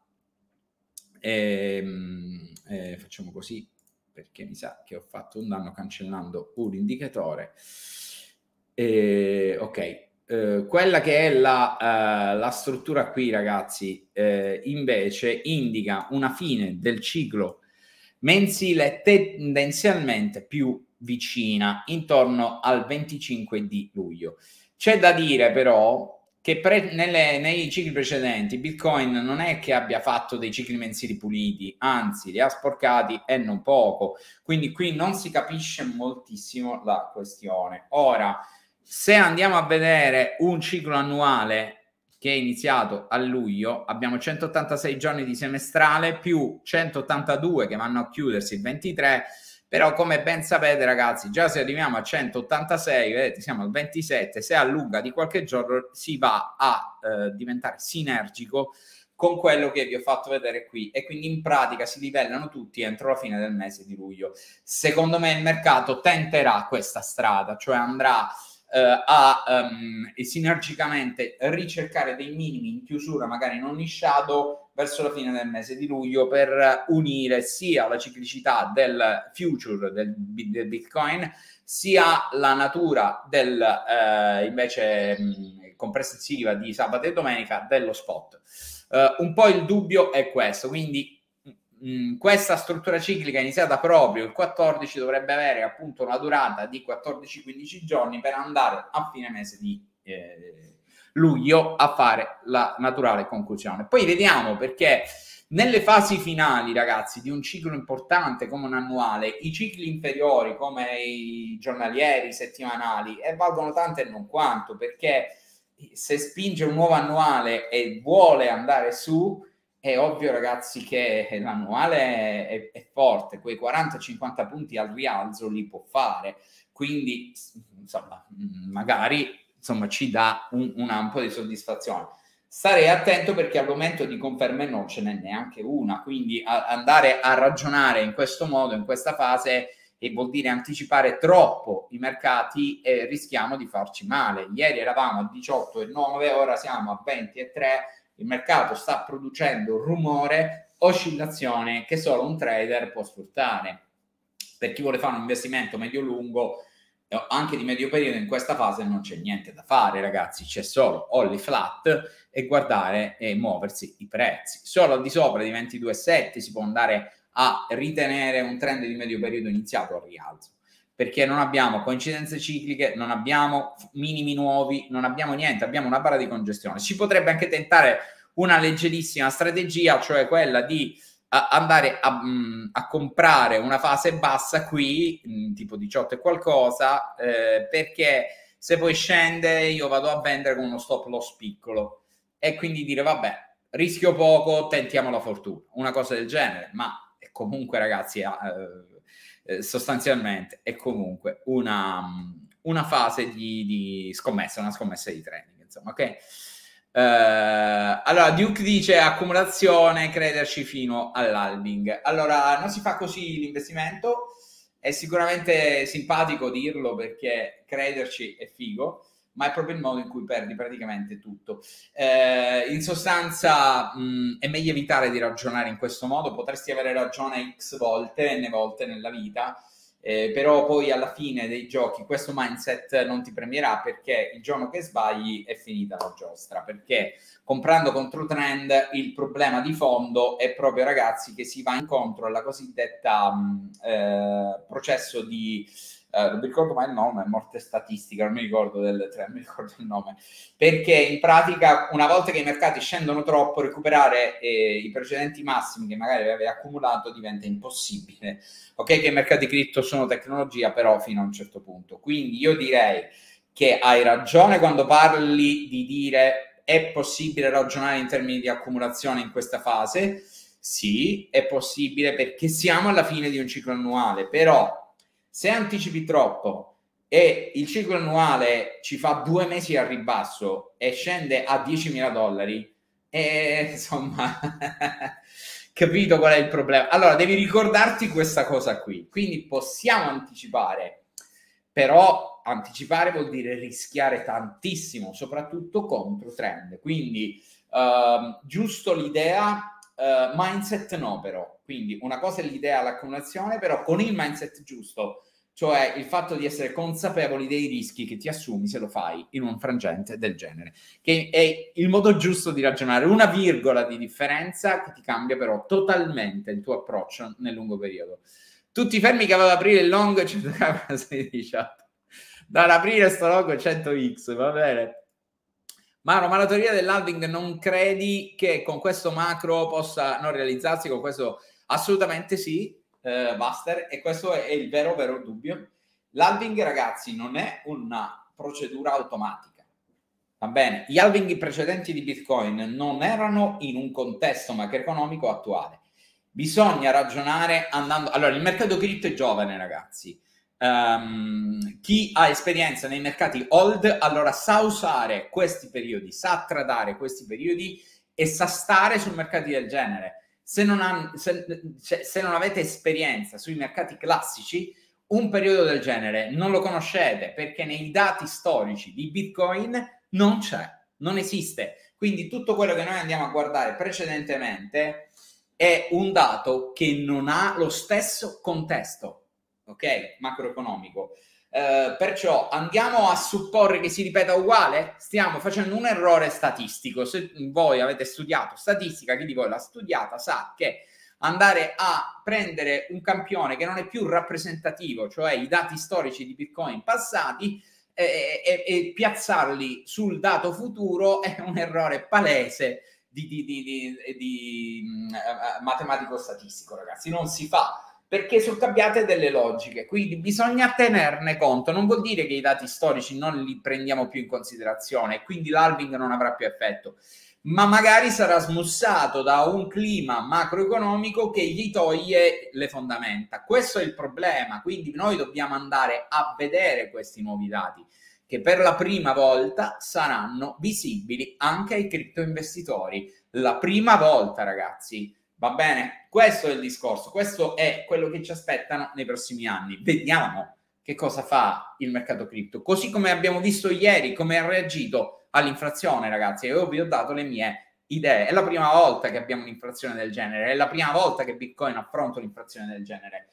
ehm, eh, facciamo così, perché mi sa che ho fatto un danno cancellando un indicatore. Eh, ok, eh, quella che è la, uh, la, struttura qui, ragazzi, eh, invece indica una fine del ciclo mensile tendenzialmente più vicina, intorno al 25 di luglio. C'è da dire però che pre- nelle, nei cicli precedenti Bitcoin non è che abbia fatto dei cicli mensili puliti, anzi li ha sporcati e non poco. Quindi qui non si capisce moltissimo la questione. Ora, se andiamo a vedere un ciclo annuale che è iniziato a luglio, abbiamo 186 giorni di semestrale più 182 che vanno a chiudersi il 23 Però come ben sapete ragazzi, già se arriviamo a 186, vedete siamo al 27, se allunga di qualche giorno si va a eh, diventare sinergico con quello che vi ho fatto vedere qui e quindi in pratica si livellano tutti entro la fine del mese di luglio. Secondo me il mercato tenterà questa strada, cioè andrà eh, a um, sinergicamente ricercare dei minimi in chiusura, magari non in shadow, verso la fine del mese di luglio per unire sia la ciclicità del future del, del Bitcoin sia la natura del eh, invece mh, di sabato e domenica dello spot. Uh, un po' il dubbio è questo, quindi questa struttura ciclica iniziata proprio il 14 dovrebbe avere appunto una durata di 14-15 giorni per andare a fine mese di eh, luglio a fare la naturale conclusione. Poi vediamo perché nelle fasi finali, ragazzi, di un ciclo importante come un annuale, i cicli inferiori come i giornalieri, i settimanali, e valgono tanto e non quanto, perché se spinge un nuovo annuale e vuole andare su, è ovvio ragazzi che l'annuale è, è forte, quei 40-50 punti al rialzo li può fare, quindi insomma magari insomma, ci dà un, un po' di soddisfazione. Starei attento perché al momento di conferme non ce n'è neanche una, quindi a, andare a ragionare in questo modo, in questa fase, e vuol dire anticipare troppo i mercati e rischiamo di farci male. Ieri eravamo a 18,9, ora siamo a 20,3, il mercato sta producendo rumore, oscillazione che solo un trader può sfruttare. Per chi vuole fare un investimento medio-lungo, eh, anche di medio periodo in questa fase non c'è niente da fare ragazzi c'è solo only flat e guardare e muoversi i prezzi solo al di sopra di 22,7 si può andare a ritenere un trend di medio periodo iniziato al rialzo perché non abbiamo coincidenze cicliche, non abbiamo minimi nuovi, non abbiamo niente, abbiamo una barra di congestione. Si potrebbe anche tentare una leggerissima strategia, cioè quella di uh, andare a, um, a, comprare una fase bassa qui, um, tipo 18 e qualcosa, eh, perché se poi scende io vado a vendere con uno stop loss piccolo e quindi dire vabbè, rischio poco, tentiamo la fortuna, una cosa del genere, ma comunque ragazzi eh, eh, sostanzialmente è comunque una, una fase di, di, scommessa, una scommessa di training, insomma, ok? Uh, allora, Duke dice accumulazione, crederci fino all'albing. Allora, non si fa così l'investimento, è sicuramente simpatico dirlo perché crederci è figo, ma è proprio il modo in cui perdi praticamente tutto. Eh, in sostanza mh, è meglio evitare di ragionare in questo modo, potresti avere ragione x volte, n volte nella vita, eh, però poi alla fine dei giochi questo mindset non ti premierà perché il giorno che sbagli è finita la giostra, perché comprando contro trend il problema di fondo è proprio ragazzi che si va incontro alla cosiddetta mh, eh, processo di eh, non mi ricordo mai il nome, morte statistica, non mi ricordo del tre, non mi ricordo il nome, perché in pratica una volta che i mercati scendono troppo, recuperare eh, i precedenti massimi che magari avevi accumulato diventa impossibile. Ok che i mercati cripto sono tecnologia, però fino a un certo punto. Quindi io direi che hai ragione quando parli di dire è possibile ragionare in termini di accumulazione in questa fase. Sì, è possibile perché siamo alla fine di un ciclo annuale, però se anticipi troppo e il ciclo annuale ci fa due mesi al ribasso e scende a 10.000 dollari, e <laughs> insomma, capito qual è il problema? Allora, devi ricordarti questa cosa qui. Quindi possiamo anticipare, però anticipare vuol dire rischiare tantissimo, soprattutto contro trend. Quindi, uh, giusto l'idea, uh, mindset no però. Quindi una cosa è l'idea, l'accumulazione, però con il mindset giusto cioè il fatto di essere consapevoli dei rischi che ti assumi se lo fai in un frangente del genere, che è il modo giusto di ragionare, una virgola di differenza che ti cambia però totalmente il tuo approccio nel lungo periodo. Tutti fermi che avevo ad aprire il long 100 da aprire sto long 100x, va bene? Maro, ma la teoria dell'halving non credi che con questo macro possa non realizzarsi? Con questo assolutamente sì, eh, Buster, e questo è il vero, vero dubbio. L'halving, ragazzi, non è una procedura automatica. Va bene, gli halving precedenti di Bitcoin non erano in un contesto macroeconomico attuale. Bisogna ragionare andando... Allora, il mercato cripto è giovane, ragazzi. Um, chi ha esperienza nei mercati old, allora sa usare questi periodi, sa tradare questi periodi e sa stare su mercati del genere. Se non, ha, se, cioè, se non avete esperienza sui mercati classici, un periodo del genere non lo conoscete perché nei dati storici di Bitcoin non c'è, non esiste. Quindi tutto quello che noi andiamo a guardare precedentemente è un dato che non ha lo stesso contesto, ok? Macroeconomico. Eh, perciò andiamo a supporre che si ripeta uguale? Stiamo facendo un errore statistico. Se voi avete studiato statistica, chi di voi l'ha studiata sa che andare a prendere un campione che non è più rappresentativo, cioè i dati storici di Bitcoin passati, e, e, e piazzarli sul dato futuro è un errore palese di, di, di, di uh, matematico-statistico, ragazzi. Non si fa perché sono cambiate delle logiche, quindi bisogna tenerne conto. Non vuol dire che i dati storici non li prendiamo più in considerazione, quindi l'alving non avrà più effetto ma magari sarà smussato da un clima macroeconomico che gli toglie le fondamenta. Questo è il problema, quindi noi dobbiamo andare a vedere questi nuovi dati che per la prima volta saranno visibili anche ai criptoinvestitori. La prima volta, ragazzi. Va bene? Questo è il discorso, questo è quello che ci aspettano nei prossimi anni. Vediamo che cosa fa il mercato cripto. Così come abbiamo visto ieri, come ha reagito all'inflazione, ragazzi. Io vi ho dato le mie idee. È la prima volta che abbiamo un'inflazione del genere, è la prima volta che Bitcoin affronta un'inflazione del genere.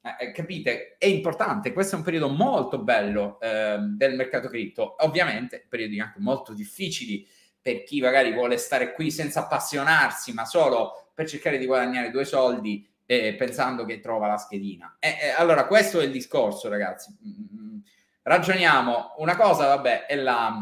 Eh, eh, capite? È importante. Questo è un periodo molto bello eh, del mercato cripto. Ovviamente, periodi anche molto difficili per chi magari vuole stare qui senza appassionarsi, ma solo per cercare di guadagnare due soldi eh, pensando che trova la schedina. Eh, allora, questo è il discorso, ragazzi. Mm, mm, ragioniamo. Una cosa, vabbè, è la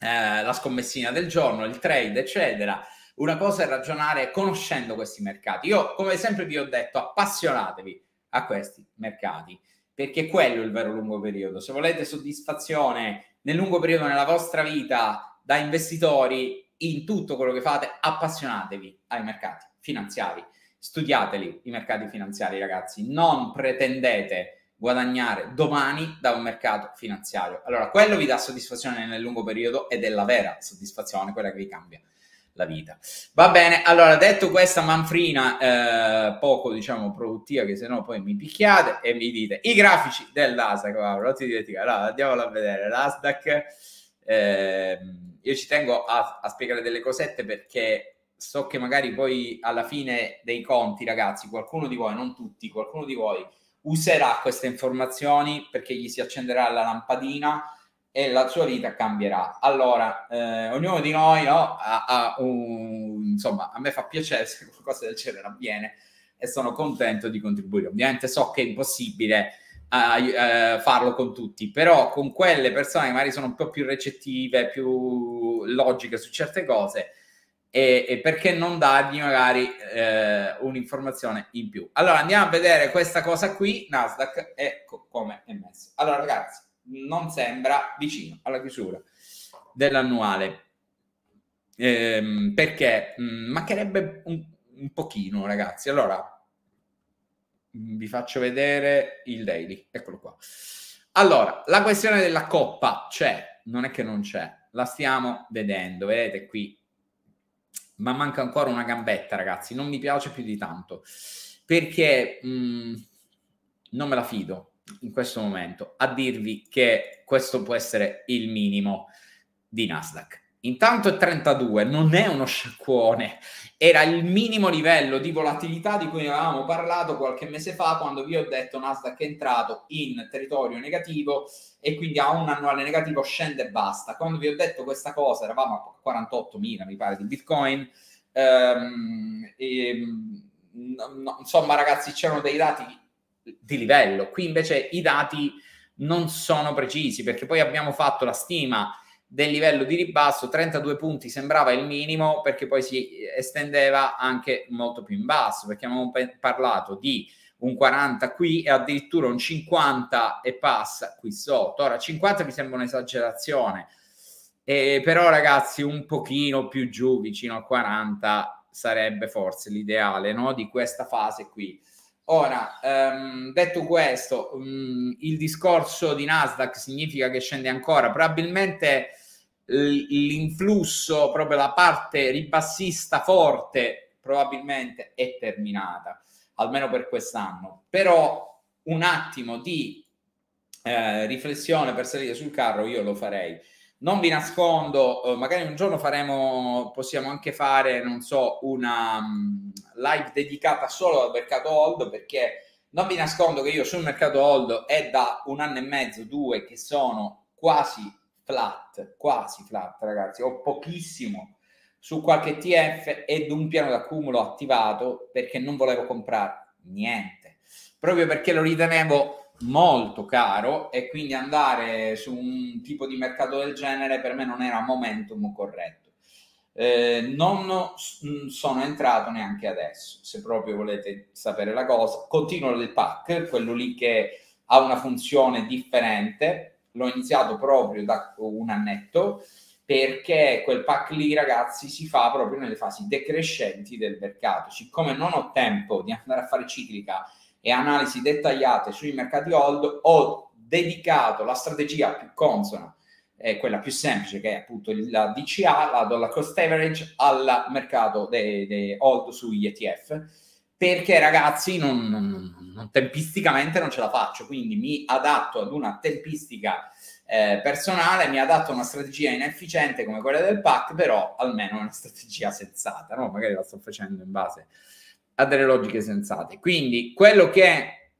eh, la scommessina del giorno, il trade, eccetera. Una cosa è ragionare conoscendo questi mercati. Io, come sempre vi ho detto, appassionatevi a questi mercati, perché quello è il vero lungo periodo. Se volete soddisfazione nel lungo periodo nella vostra vita da investitori, in tutto quello che fate, appassionatevi ai mercati finanziari. Studiateli i mercati finanziari, ragazzi. Non pretendete guadagnare domani da un mercato finanziario. Allora, quello vi dà soddisfazione nel lungo periodo ed è la vera soddisfazione, quella che vi cambia la vita. Va bene, allora detto questa manfrina eh, poco diciamo produttiva che se no poi mi picchiate e mi dite i grafici dell'Asdac, non ti dimenticare, allora, andiamolo a vedere, l'Asdac eh, io ci tengo a, a spiegare delle cosette perché so che magari poi alla fine dei conti ragazzi, qualcuno di voi, non tutti, qualcuno di voi userà queste informazioni perché gli si accenderà la lampadina e la sua vita cambierà. Allora, eh, ognuno di noi no, ha, ha un, insomma, a me fa piacere <laughs> se qualcosa del genere avviene e sono contento di contribuire. Ovviamente so che è impossibile uh, farlo con tutti, però con quelle persone che magari sono un po' più recettive, più logiche su certe cose, e, e perché non dargli magari eh, un'informazione in più. Allora andiamo a vedere questa cosa qui, Nasdaq, e co- come è messo. Allora ragazzi, non sembra vicino alla chiusura dell'annuale. Ehm, perché mm, mancherebbe un, un pochino, ragazzi. Allora, vi faccio vedere il daily, eccolo qua. Allora, la questione della coppa c'è, non è che non c'è, la stiamo vedendo, vedete qui ma manca ancora una gambetta, ragazzi. Non mi piace più di tanto perché mh, mm, non me la fido in questo momento a dirvi che questo può essere il minimo di Nasdaq. Intanto è 32, non è uno sciacquone, era il minimo livello di volatilità di cui avevamo parlato qualche mese fa quando vi ho detto Nasdaq è entrato in territorio negativo e quindi a un annuale negativo scende e basta. Quando vi ho detto questa cosa eravamo a 48.000 mi pare di Bitcoin, ehm, e, no, insomma ragazzi c'erano dei dati di livello, qui invece i dati non sono precisi perché poi abbiamo fatto la stima del livello di ribasso, 32 punti sembrava il minimo perché poi si estendeva anche molto più in basso, perché abbiamo parlato di un 40 qui e addirittura un 50 e passa qui sotto. Ora 50 mi sembra un'esagerazione, eh, però ragazzi un pochino più giù, vicino al 40, sarebbe forse l'ideale no? di questa fase qui. Ora, ehm, detto questo, mh, mm, il discorso di Nasdaq significa che scende ancora, probabilmente l'influsso, proprio la parte ribassista forte, probabilmente è terminata, almeno per quest'anno. Però un attimo di eh, riflessione per salire sul carro io lo farei. Non vi nascondo, eh, magari un giorno faremo, possiamo anche fare, non so, una um, live dedicata solo al mercato hold perché non vi nascondo che io sul mercato hold è da un anno e mezzo, due, che sono quasi flat, quasi flat ragazzi, ho pochissimo su qualche TF ed un piano d'accumulo attivato perché non volevo comprare niente, proprio perché lo ritenevo molto caro e quindi andare su un tipo di mercato del genere per me non era momentum corretto. Eh, non sono entrato neanche adesso, se proprio volete sapere la cosa. Continuo il pack, quello lì che ha una funzione differente, l'ho iniziato proprio da un annetto perché quel pack lì ragazzi si fa proprio nelle fasi decrescenti del mercato siccome non ho tempo di andare a fare ciclica e analisi dettagliate sui mercati hold ho dedicato la strategia più consona eh, quella più semplice che è appunto la DCA, la dollar cost average al mercato dei, hold sugli ETF perché ragazzi non, non, non, tempisticamente non ce la faccio, quindi mi adatto ad una tempistica eh, personale, mi adatto a una strategia inefficiente come quella del PAC, però almeno una strategia sensata, no? magari la sto facendo in base a delle logiche sensate. Quindi quello che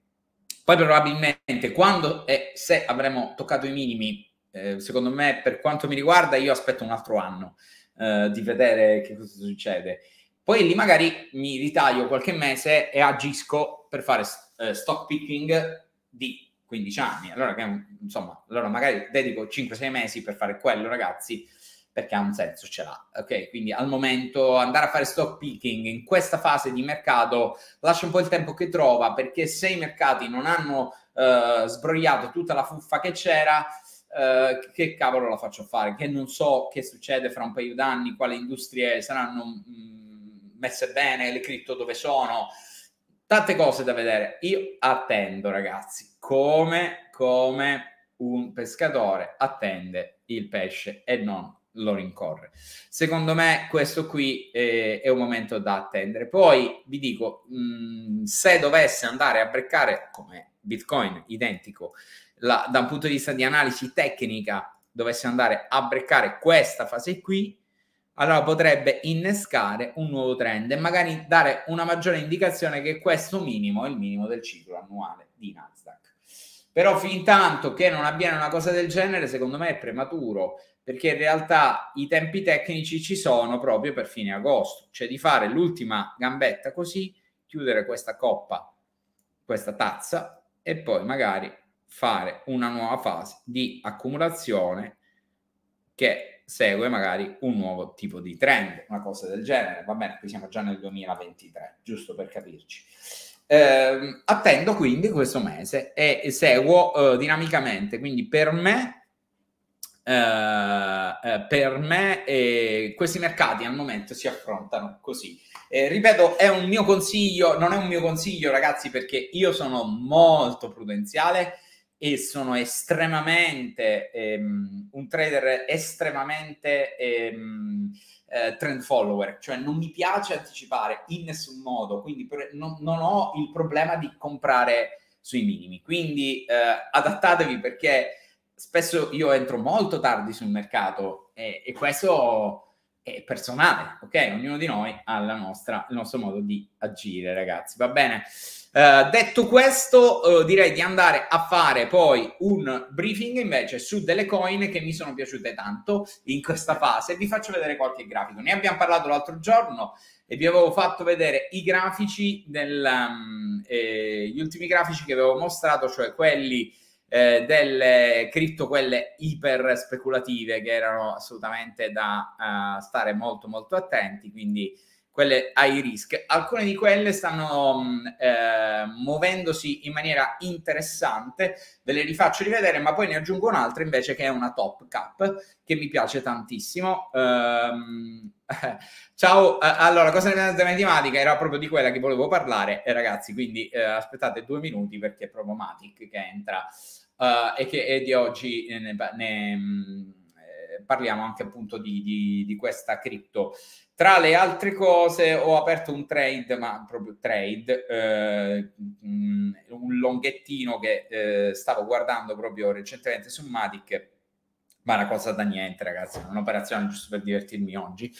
poi probabilmente quando e se avremo toccato i minimi, eh, secondo me per quanto mi riguarda io aspetto un altro anno eh, di vedere che cosa succede poi lì magari mi ritaglio qualche mese e agisco per fare eh, stock picking di 15 anni. Allora, che, insomma, allora magari dedico 5-6 mesi per fare quello, ragazzi, perché ha un senso, ce l'ha. Ok, quindi al momento andare a fare stock picking in questa fase di mercato lascia un po' il tempo che trova, perché se i mercati non hanno eh, sbrogliato tutta la fuffa che c'era, Uh, che cavolo la faccio fare? Che non so che succede fra un paio d'anni, quali industrie saranno mh, mm, messe bene, le cripto dove sono, tante cose da vedere. Io attendo, ragazzi, come, come un pescatore attende il pesce e non lo rincorre. Secondo me questo qui è, è un momento da attendere. Poi vi dico, mh, se dovesse andare a breccare come Bitcoin identico, la, da un punto di vista di analisi tecnica, dovesse andare a breccare questa fase qui, allora potrebbe innescare un nuovo trend e magari dare una maggiore indicazione che questo minimo è il minimo del ciclo annuale di Nasdaq. Però fin tanto che non avviene una cosa del genere, secondo me è prematuro, perché in realtà i tempi tecnici ci sono proprio per fine agosto, cioè di fare l'ultima gambetta così, chiudere questa coppa, questa tazza e poi magari fare una nuova fase di accumulazione che segue magari un nuovo tipo di trend, una cosa del genere. Va bene, qui siamo già nel 2023, giusto per capirci. Eh, attendo quindi questo mese e seguo eh, dinamicamente, quindi per me, eh, eh per me eh, questi mercati al momento si affrontano così. Eh, ripeto, è un mio consiglio, non è un mio consiglio ragazzi perché io sono molto prudenziale e sono estremamente ehm, un trader estremamente ehm, eh, trend follower, cioè non mi piace anticipare in nessun modo, quindi per, non, non, ho il problema di comprare sui minimi, quindi eh, adattatevi perché spesso io entro molto tardi sul mercato e, e questo è personale, ok? Ognuno di noi ha nostra, il nostro modo di agire, ragazzi, va bene? Uh, detto questo, uh, direi di andare a fare poi un briefing invece su delle coin che mi sono piaciute tanto in questa fase. Vi faccio vedere qualche grafico. Ne abbiamo parlato l'altro giorno e vi avevo fatto vedere i grafici, del, um, eh, gli ultimi grafici che avevo mostrato, cioè quelli eh, delle cripto, quelle iper speculative che erano assolutamente da uh, stare molto molto attenti. Quindi quelle high risk. Alcune di quelle stanno mm, eh, muovendosi in maniera interessante, ve le rifaccio rivedere, ma poi ne aggiungo un'altra invece che è una top cap che mi piace tantissimo. Um, <laughs> ciao, allora cosa ne pensate della tematica? Era proprio di quella che volevo parlare, eh, ragazzi, quindi eh, aspettate due minuti perché è proprio Matic che entra uh, e che è di oggi ne, ne mm, eh, parliamo anche appunto di, di, di questa cripto. Tra le altre cose ho aperto un trade, ma proprio trade, eh, un longhettino che eh, stavo guardando proprio recentemente su Matic, ma una cosa da niente ragazzi, un'operazione giusto per divertirmi oggi,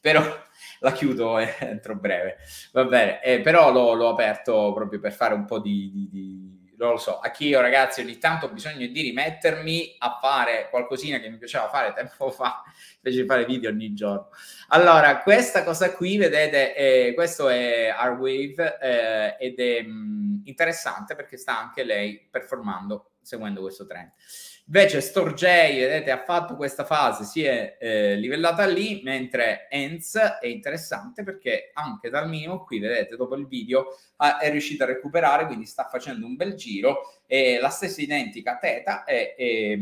però <laughs> la chiudo <laughs> entro breve, va bene, eh, però l'ho, l'ho, aperto proprio per fare un po' di, di non lo so, anche io ragazzi ogni tanto ho bisogno di rimettermi a fare qualcosina che mi piaceva fare tempo fa, invece di fare video ogni giorno. Allora, questa cosa qui, vedete, eh, questo è R-Wave eh, ed è mh, mm, interessante perché sta anche lei performando seguendo questo trend. Invece Storj, vedete, ha fatto questa fase, si è eh, livellata lì, mentre Enz è interessante perché anche dal minimo qui, vedete, dopo il video è riuscito a recuperare, quindi sta facendo un bel giro. E la stessa identica Teta e, e,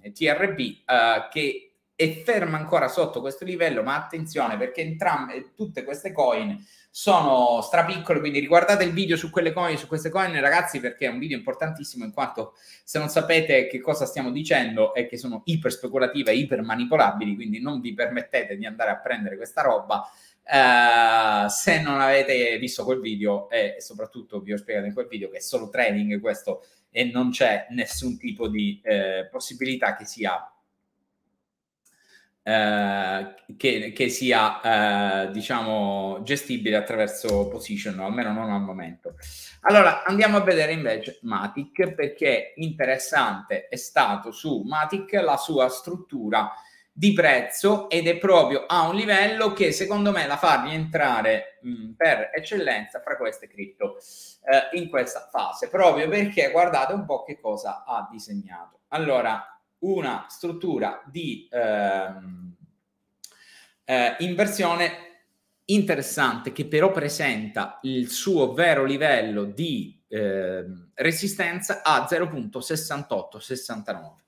e TRB eh, che è ferma ancora sotto questo livello, ma attenzione perché entrambe, tutte queste coin sono strapiccole, quindi riguardate il video su quelle coin, su queste coin ragazzi perché è un video importantissimo in quanto se non sapete che cosa stiamo dicendo è che sono iper speculative, iper manipolabili, quindi non vi permettete di andare a prendere questa roba. Uh, se non avete visto quel video e, soprattutto vi ho spiegato in quel video che è solo trading questo e non c'è nessun tipo di eh, possibilità che sia eh, che, che, sia eh, diciamo gestibile attraverso position almeno non al momento. Allora andiamo a vedere invece Matic perché interessante è stato su Matic la sua struttura di prezzo ed è proprio a un livello che secondo me la fa rientrare mh, per eccellenza fra queste cripto eh, in questa fase. Proprio perché guardate un po' che cosa ha disegnato. Allora una struttura di ehm, eh, inversione interessante che però presenta il suo vero livello di eh, resistenza a 0.6869.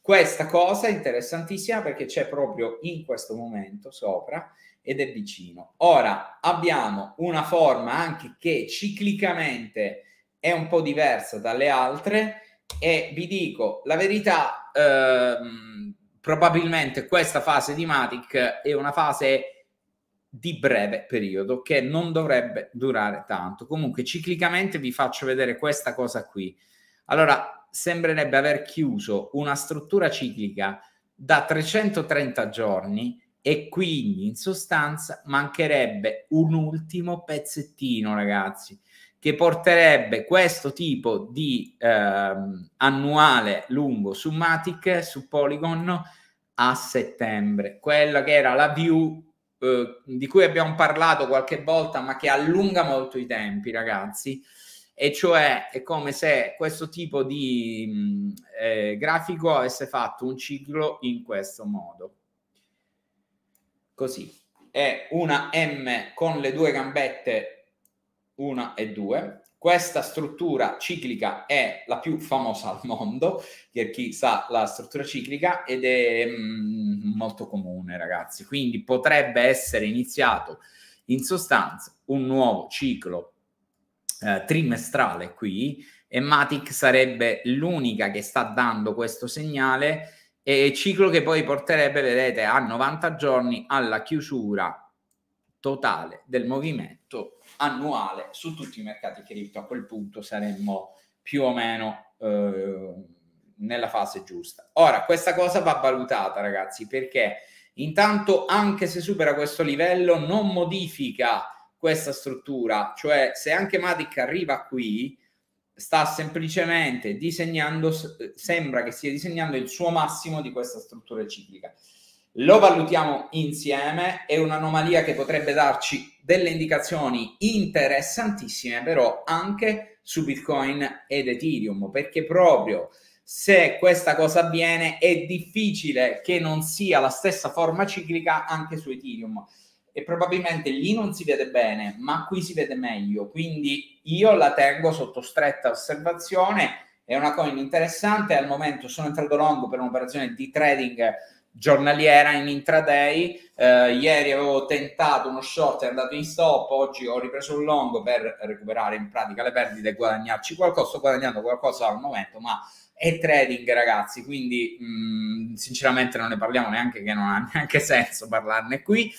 Questa cosa è interessantissima perché c'è proprio in questo momento sopra ed è vicino. Ora abbiamo una forma anche che ciclicamente è un po' diversa dalle altre e vi dico la verità, ehm, probabilmente questa fase di Matic è una fase di breve periodo che non dovrebbe durare tanto. Comunque ciclicamente vi faccio vedere questa cosa qui. Allora, sembrerebbe aver chiuso una struttura ciclica da 330 giorni e quindi in sostanza mancherebbe un ultimo pezzettino, ragazzi che porterebbe questo tipo di eh, annuale lungo su Matic, su Polygon, a settembre. Quella che era la view eh, di cui abbiamo parlato qualche volta, ma che allunga molto i tempi, ragazzi. E cioè è come se questo tipo di mh, eh, grafico avesse fatto un ciclo in questo modo. Così. È una M con le due gambette 1 e 2. Questa struttura ciclica è la più famosa al mondo, per chi sa la struttura ciclica, ed è mm, molto comune, ragazzi. Quindi potrebbe essere iniziato in sostanza un nuovo ciclo eh, trimestrale qui e Matic sarebbe l'unica che sta dando questo segnale e ciclo che poi porterebbe, vedete, a 90 giorni alla chiusura totale del movimento annuale su tutti i mercati cripto. A quel punto saremmo più o meno eh, nella fase giusta. Ora, questa cosa va valutata, ragazzi, perché intanto anche se supera questo livello non modifica questa struttura, cioè se anche Matic arriva qui sta semplicemente disegnando sembra che stia disegnando il suo massimo di questa struttura ciclica lo valutiamo insieme, è un'anomalia che potrebbe darci delle indicazioni interessantissime però anche su Bitcoin ed Ethereum, perché proprio se questa cosa avviene è difficile che non sia la stessa forma ciclica anche su Ethereum. e probabilmente lì non si vede bene, ma qui si vede meglio. Quindi io la tengo sotto stretta osservazione. È una coin interessante. Al momento sono entrato long per un'operazione di trading giornaliera in intraday. Eh, ieri avevo tentato uno short, è andato in stop. Oggi ho ripreso un long per recuperare in pratica le perdite e guadagnarci qualcosa. Sto guadagnando qualcosa al momento, ma è trading, ragazzi. Quindi, mh, mm, sinceramente, non ne parliamo neanche che non ha <laughs> neanche senso parlarne qui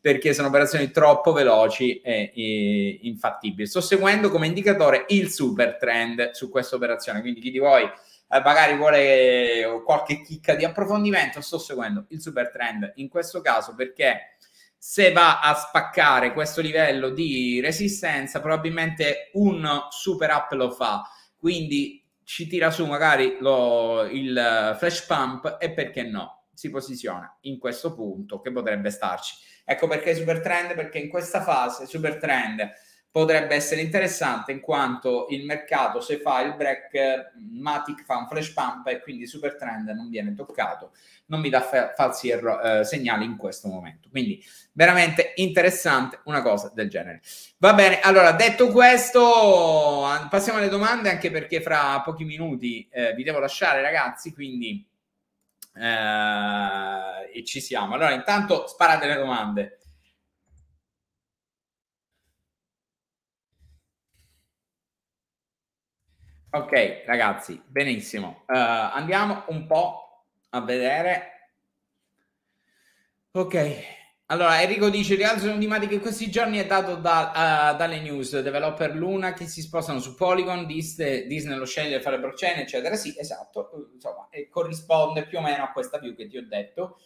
perché sono operazioni troppo veloci e, e, infattibili. Sto seguendo come indicatore il super trend su questa operazione, quindi chi di voi magari vuole qualche chicca di approfondimento, sto seguendo il super trend in questo caso perché se va a spaccare questo livello di resistenza, probabilmente un super up lo fa, quindi ci tira su magari lo, il flash pump e perché no, si posiziona in questo punto che potrebbe starci. Ecco perché super trend, perché in questa fase super trend potrebbe essere interessante in quanto il mercato se fa il break Matic fa un flash pump e quindi super trend non viene toccato non mi dà fa- falsi erro- eh, segnali in questo momento quindi veramente interessante una cosa del genere va bene allora detto questo passiamo alle domande anche perché fra pochi minuti eh, vi devo lasciare ragazzi quindi eh, e ci siamo. Allora, intanto sparate le domande. Ok, ragazzi, benissimo. Uh, andiamo un po' a vedere. Ok, allora, Enrico dice: rialzo di Matic in questi giorni è dato da, uh, dalle news developer Luna che si spostano su Polygon, Disney, Disney lo sceglie di fare blockchain, eccetera. Sì, esatto, insomma, corrisponde più o meno a questa view che ti ho detto.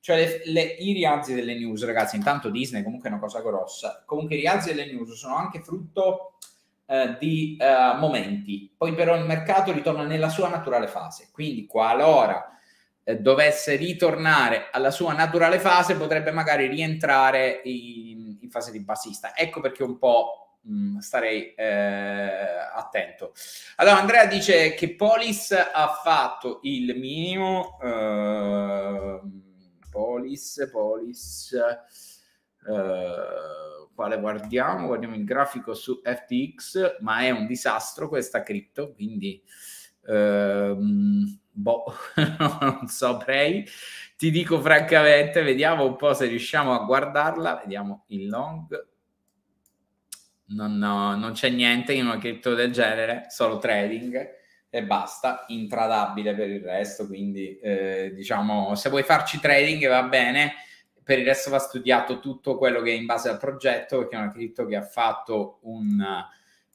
Cioè, le, le, i rialzi delle news, ragazzi, intanto Disney comunque è una cosa grossa. Comunque, i rialzi delle news sono anche frutto uh, di uh, momenti. Poi, però, il mercato ritorna nella sua naturale fase. Quindi, qualora eh, dovesse ritornare alla sua naturale fase, potrebbe magari rientrare in, in fase di bassista. Ecco perché un po' mh, starei eh, attento. Allora, Andrea dice che Polis ha fatto il minimo. Eh, Polis, Polis. Uh, quale guardiamo? Guardiamo il grafico su FTX, ma è un disastro questa cripto, quindi uh, boh, <laughs> non saprei. Ti dico francamente, vediamo un po' se riusciamo a guardarla. Vediamo il long. Non, no, non c'è niente in una cripto del genere, solo trading e basta, intradabile per il resto. Quindi, eh, diciamo, se vuoi farci trading va bene, per il resto va studiato tutto quello che è in base al progetto, perché è una cripto che ha fatto un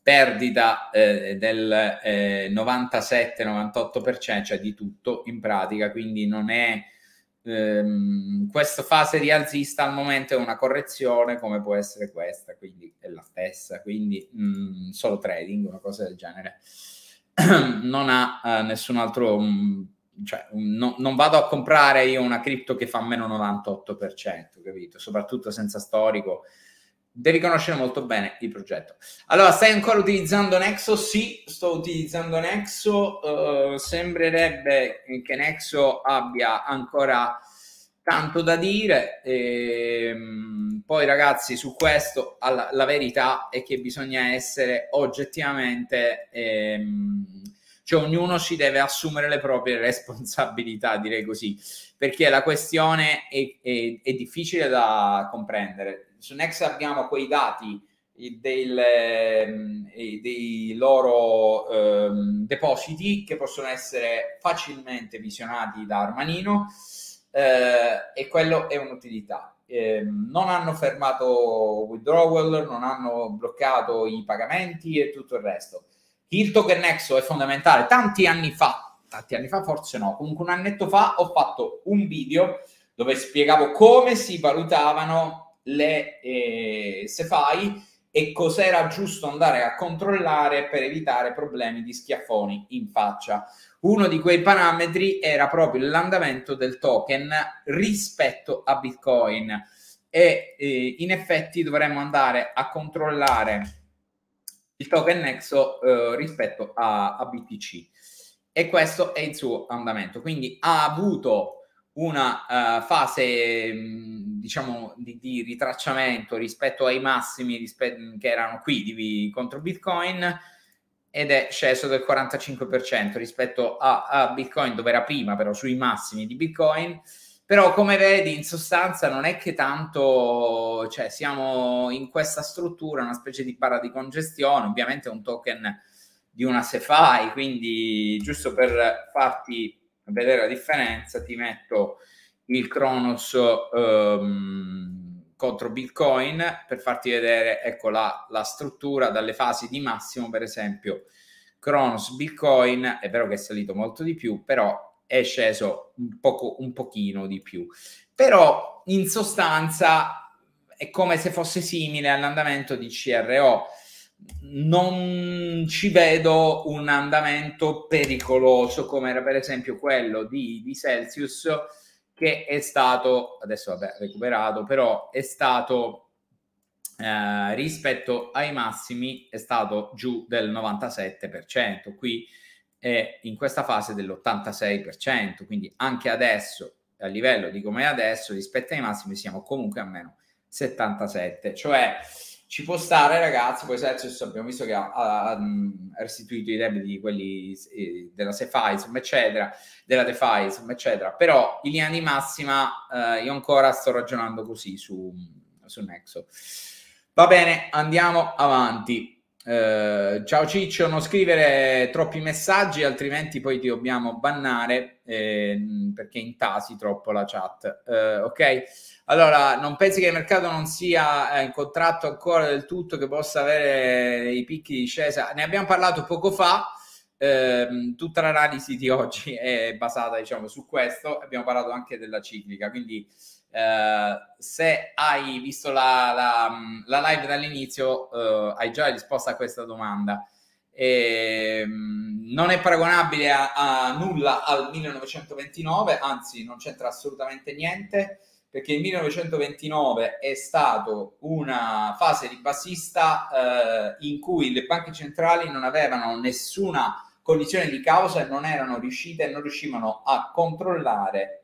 perdita eh, del eh, 97-98%, cioè di tutto in pratica, quindi non è ehm, questa fase rialzista al momento è una correzione come può essere questa, quindi è la stessa, quindi mh, mm, solo trading, una cosa del genere. <clears throat> non ha eh, nessun altro... Mh, mm, cioè, no, non vado a comprare io una cripto che fa meno 98%, capito? Soprattutto senza storico devi conoscere molto bene il progetto. Allora, stai ancora utilizzando Nexo? Sì, sto utilizzando Nexo. Uh, sembrerebbe che Nexo abbia ancora tanto da dire. E, ehm, poi, ragazzi, su questo alla, la verità è che bisogna essere oggettivamente. Ehm, cioè ognuno si deve assumere le proprie responsabilità, direi così, perché la questione è, è, è difficile da comprendere su Next abbiamo quei dati del, dei loro ehm, depositi che possono essere facilmente visionati da Armanino eh, e quello è un'utilità. Eh, non hanno fermato withdrawal, non hanno bloccato i pagamenti e tutto il resto. Il token Nexo è fondamentale. Tanti anni fa, tanti anni fa forse no, comunque un annetto fa ho fatto un video dove spiegavo come si valutavano le eh, se fai e cos'era giusto andare a controllare per evitare problemi di schiaffoni in faccia. Uno di quei parametri era proprio l'andamento del token rispetto a Bitcoin e eh, in effetti dovremmo andare a controllare il token Nexo eh, rispetto a, a BTC e questo è il suo andamento. Quindi ha avuto una uh, fase, diciamo, di, di, ritracciamento rispetto ai massimi rispetto, che erano qui di, contro Bitcoin ed è sceso del 45% rispetto a, a, Bitcoin dove era prima però sui massimi di Bitcoin però come vedi in sostanza non è che tanto cioè siamo in questa struttura una specie di barra di congestione. Ovviamente è un token di una SeFi quindi giusto per farti vedere la differenza ti metto il Kronos um, contro Bitcoin. Per farti vedere ecco la, la, struttura dalle fasi di massimo per esempio Kronos Bitcoin. È vero che è salito molto di più però è sceso un, poco, un pochino di più. Però in sostanza è come se fosse simile all'andamento di CRO non ci vedo un andamento pericoloso come era per esempio quello di, di Celsius che è stato, adesso vabbè, recuperato, però è stato eh, rispetto ai massimi è stato giù del 97%, qui è in questa fase dell'86%, quindi anche adesso, a livello di come è adesso, rispetto ai massimi siamo comunque a meno 77, cioè ci può stare ragazzi, poi Celsius abbiamo visto che ha, ha, ha restituito i debiti di quelli eh, della Cefi, insomma, eccetera, della DeFi, insomma, eccetera, però in linea di massima eh, io ancora sto ragionando così su, su Nexo. Va bene, andiamo avanti. Uh, ciao Ciccio, non scrivere troppi messaggi, altrimenti poi ti dobbiamo bannare eh, perché intasi troppo la chat. Uh, ok, allora non pensi che il mercato non sia eh, in contratto ancora del tutto, che possa avere i picchi di discesa? Ne abbiamo parlato poco fa. Uh, tutta l'analisi di oggi è basata diciamo su questo. Abbiamo parlato anche della ciclica, quindi Uh, se hai visto la, la, la live dall'inizio, uh, hai già risposto a questa domanda. E, um, non è paragonabile a, a, nulla al 1929, anzi, non c'entra assolutamente niente. Perché il 1929 è stato una fase ribassista uh, in cui le banche centrali non avevano nessuna condizione di causa e non erano riuscite non riuscivano a controllare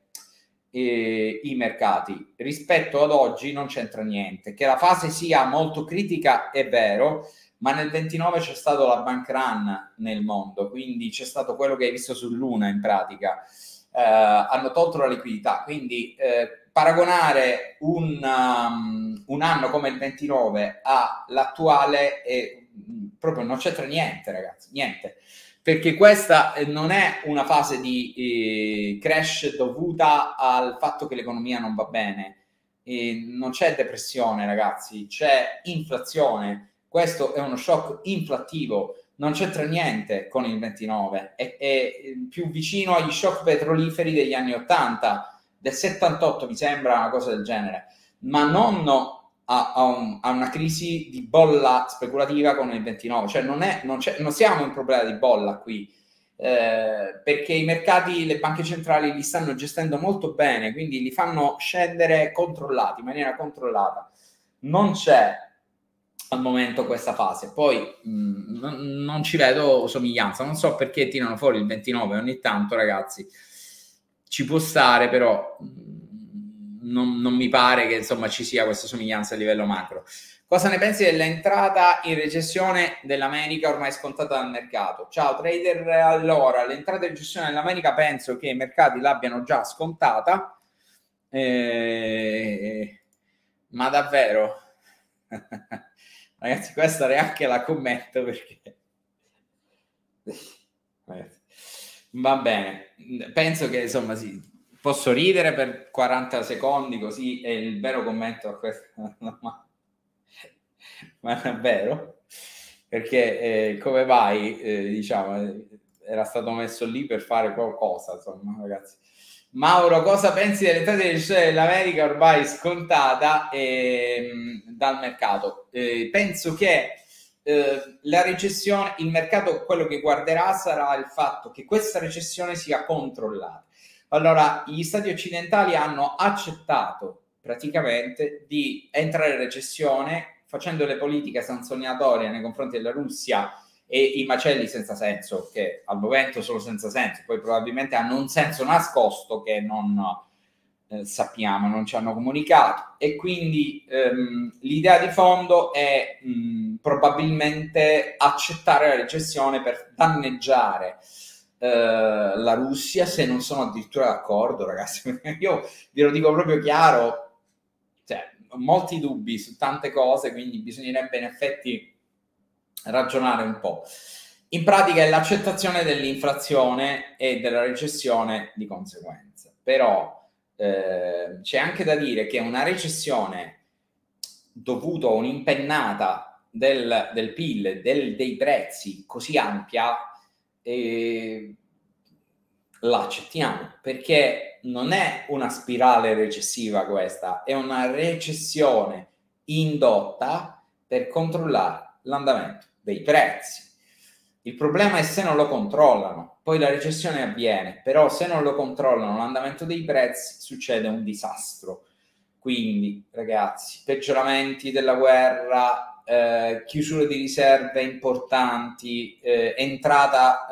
eh, i mercati. Rispetto ad oggi non c'entra niente. Che la fase sia molto critica è vero, ma nel 29 c'è stato la bank run nel mondo, quindi c'è stato quello che hai visto su Luna in pratica. Eh, hanno tolto la liquidità, quindi eh, paragonare un, um, un, anno come il 29 all'attuale è, proprio non c'entra niente, ragazzi, niente perché questa eh, non è una fase di eh, crash dovuta al fatto che l'economia non va bene. E non c'è depressione, ragazzi, c'è inflazione. Questo è uno shock inflattivo, non c'entra niente con il 29, è, è più vicino agli shock petroliferi degli anni 80, del 78 mi sembra una cosa del genere, ma non a, a, un, a, una crisi di bolla speculativa con il 29, cioè non, è, non, non siamo in problema di bolla qui, eh, perché i mercati, le banche centrali li stanno gestendo molto bene, quindi li fanno scendere controllati, in maniera controllata. Non c'è al momento questa fase, poi mh, mm, non, non ci vedo somiglianza, non so perché tirano fuori il 29 ogni tanto, ragazzi, ci può stare, però... Mm, non, non, mi pare che insomma ci sia questa somiglianza a livello macro. Cosa ne pensi dell'entrata in recessione dell'America ormai scontata dal mercato? Ciao trader, allora l'entrata in recessione dell'America penso che i mercati l'abbiano già scontata, eh, ma davvero? <laughs> Ragazzi, questa neanche la commento perché... <laughs> Va bene, penso che insomma sì, posso ridere per 40 secondi così è il vero commento a questo <laughs> ma, ma è vero? Perché eh, come vai eh, diciamo era stato messo lì per fare qualcosa insomma ragazzi. Mauro cosa pensi dell'entrata recessione dell'America ormai scontata eh, dal mercato? Eh, penso che eh, la recessione il mercato quello che guarderà sarà il fatto che questa recessione sia controllata allora, gli stati occidentali hanno accettato praticamente di entrare in recessione facendo le politiche sanzionatorie nei confronti della Russia e i macelli senza senso, che al momento sono senza senso, poi probabilmente hanno un senso nascosto che non, eh, sappiamo, non ci hanno comunicato. E quindi ehm, l'idea di fondo è mh, probabilmente accettare la recessione per danneggiare eh, la Russia se non sono addirittura d'accordo, ragazzi. <laughs> Io ve lo dico proprio chiaro, cioè, ho molti dubbi su tante cose, quindi bisognerebbe in effetti ragionare un po'. In pratica è l'accettazione dell'inflazione e della recessione di conseguenza. Però eh, c'è anche da dire che una recessione dovuta a un'impennata del, del PIL, del, dei prezzi così ampia, eh, la accettiamo perché non è una spirale recessiva questa, è una recessione indotta per controllare l'andamento dei prezzi. Il problema è se non lo controllano, poi la recessione avviene, però se non lo controllano l'andamento dei prezzi succede un disastro. Quindi, ragazzi, peggioramenti della guerra, eh, chiusure di riserve importanti, eh, entrata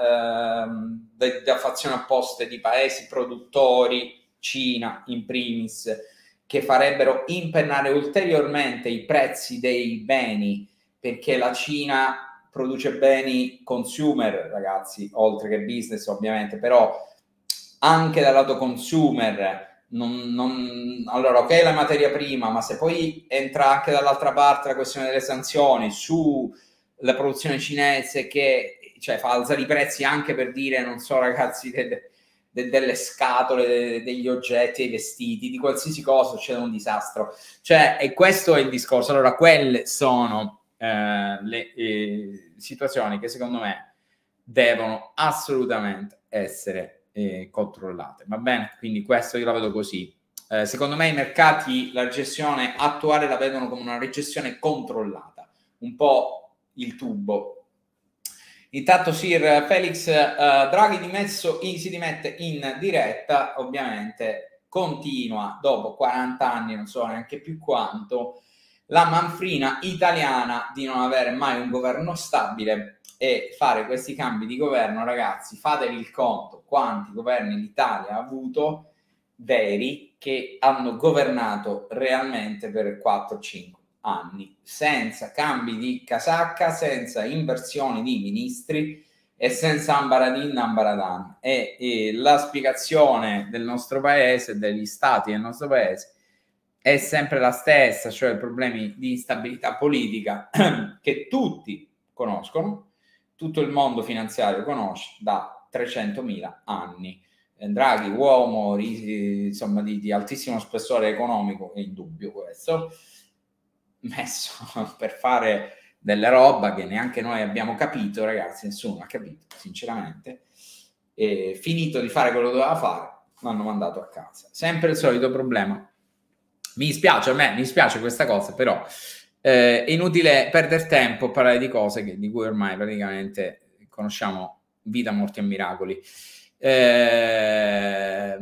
eh, da fazioni opposte di paesi produttori, Cina in primis, che farebbero impennare ulteriormente i prezzi dei beni perché la Cina produce beni consumer, ragazzi, oltre che business ovviamente, però anche dal lato consumer, non, non, allora ok la materia prima, ma se poi entra anche dall'altra parte la questione delle sanzioni sulla produzione cinese che cioè, fa alzare i prezzi anche per dire, non so ragazzi, de, de, delle scatole, de, degli oggetti, dei vestiti, di qualsiasi cosa succede un disastro. Cioè, e questo è il discorso. Allora, quelle sono eh, le eh, situazioni che secondo me devono assolutamente essere eh, controllate. Va bene? Quindi questo io la vedo così. Eh, secondo me i mercati la recessione attuale la vedono come una recessione controllata, un po' il tubo. Intanto Sir Felix uh, Draghi dimesso in, si dimette in diretta, ovviamente continua dopo 40 anni, non so neanche più quanto, la manfrina italiana di non avere mai un governo stabile e fare questi cambi di governo, ragazzi, fatevi il conto quanti governi l'Italia ha avuto veri che hanno governato realmente per 4-5 anni, senza cambi di casacca, senza inversioni di ministri e senza ambaradin ambaradan. E, e la spiegazione del nostro paese, degli stati del nostro paese, è sempre la stessa, cioè problemi di instabilità politica <clears throat> che tutti conoscono, tutto il mondo finanziario conosce da 300.000 anni. Eh, Draghi, uomo insomma, di, di altissimo spessore economico, è indubbio questo, messo <laughs> per fare delle roba che neanche noi abbiamo capito, ragazzi, nessuno ha capito, sinceramente. E finito di fare quello che doveva fare, l'hanno mandato a casa. Sempre il solito problema mi spiace a me, mi spiace questa cosa, però eh, è inutile perdere tempo a parlare di cose che, di cui ormai praticamente conosciamo vita, morti e miracoli. Eh,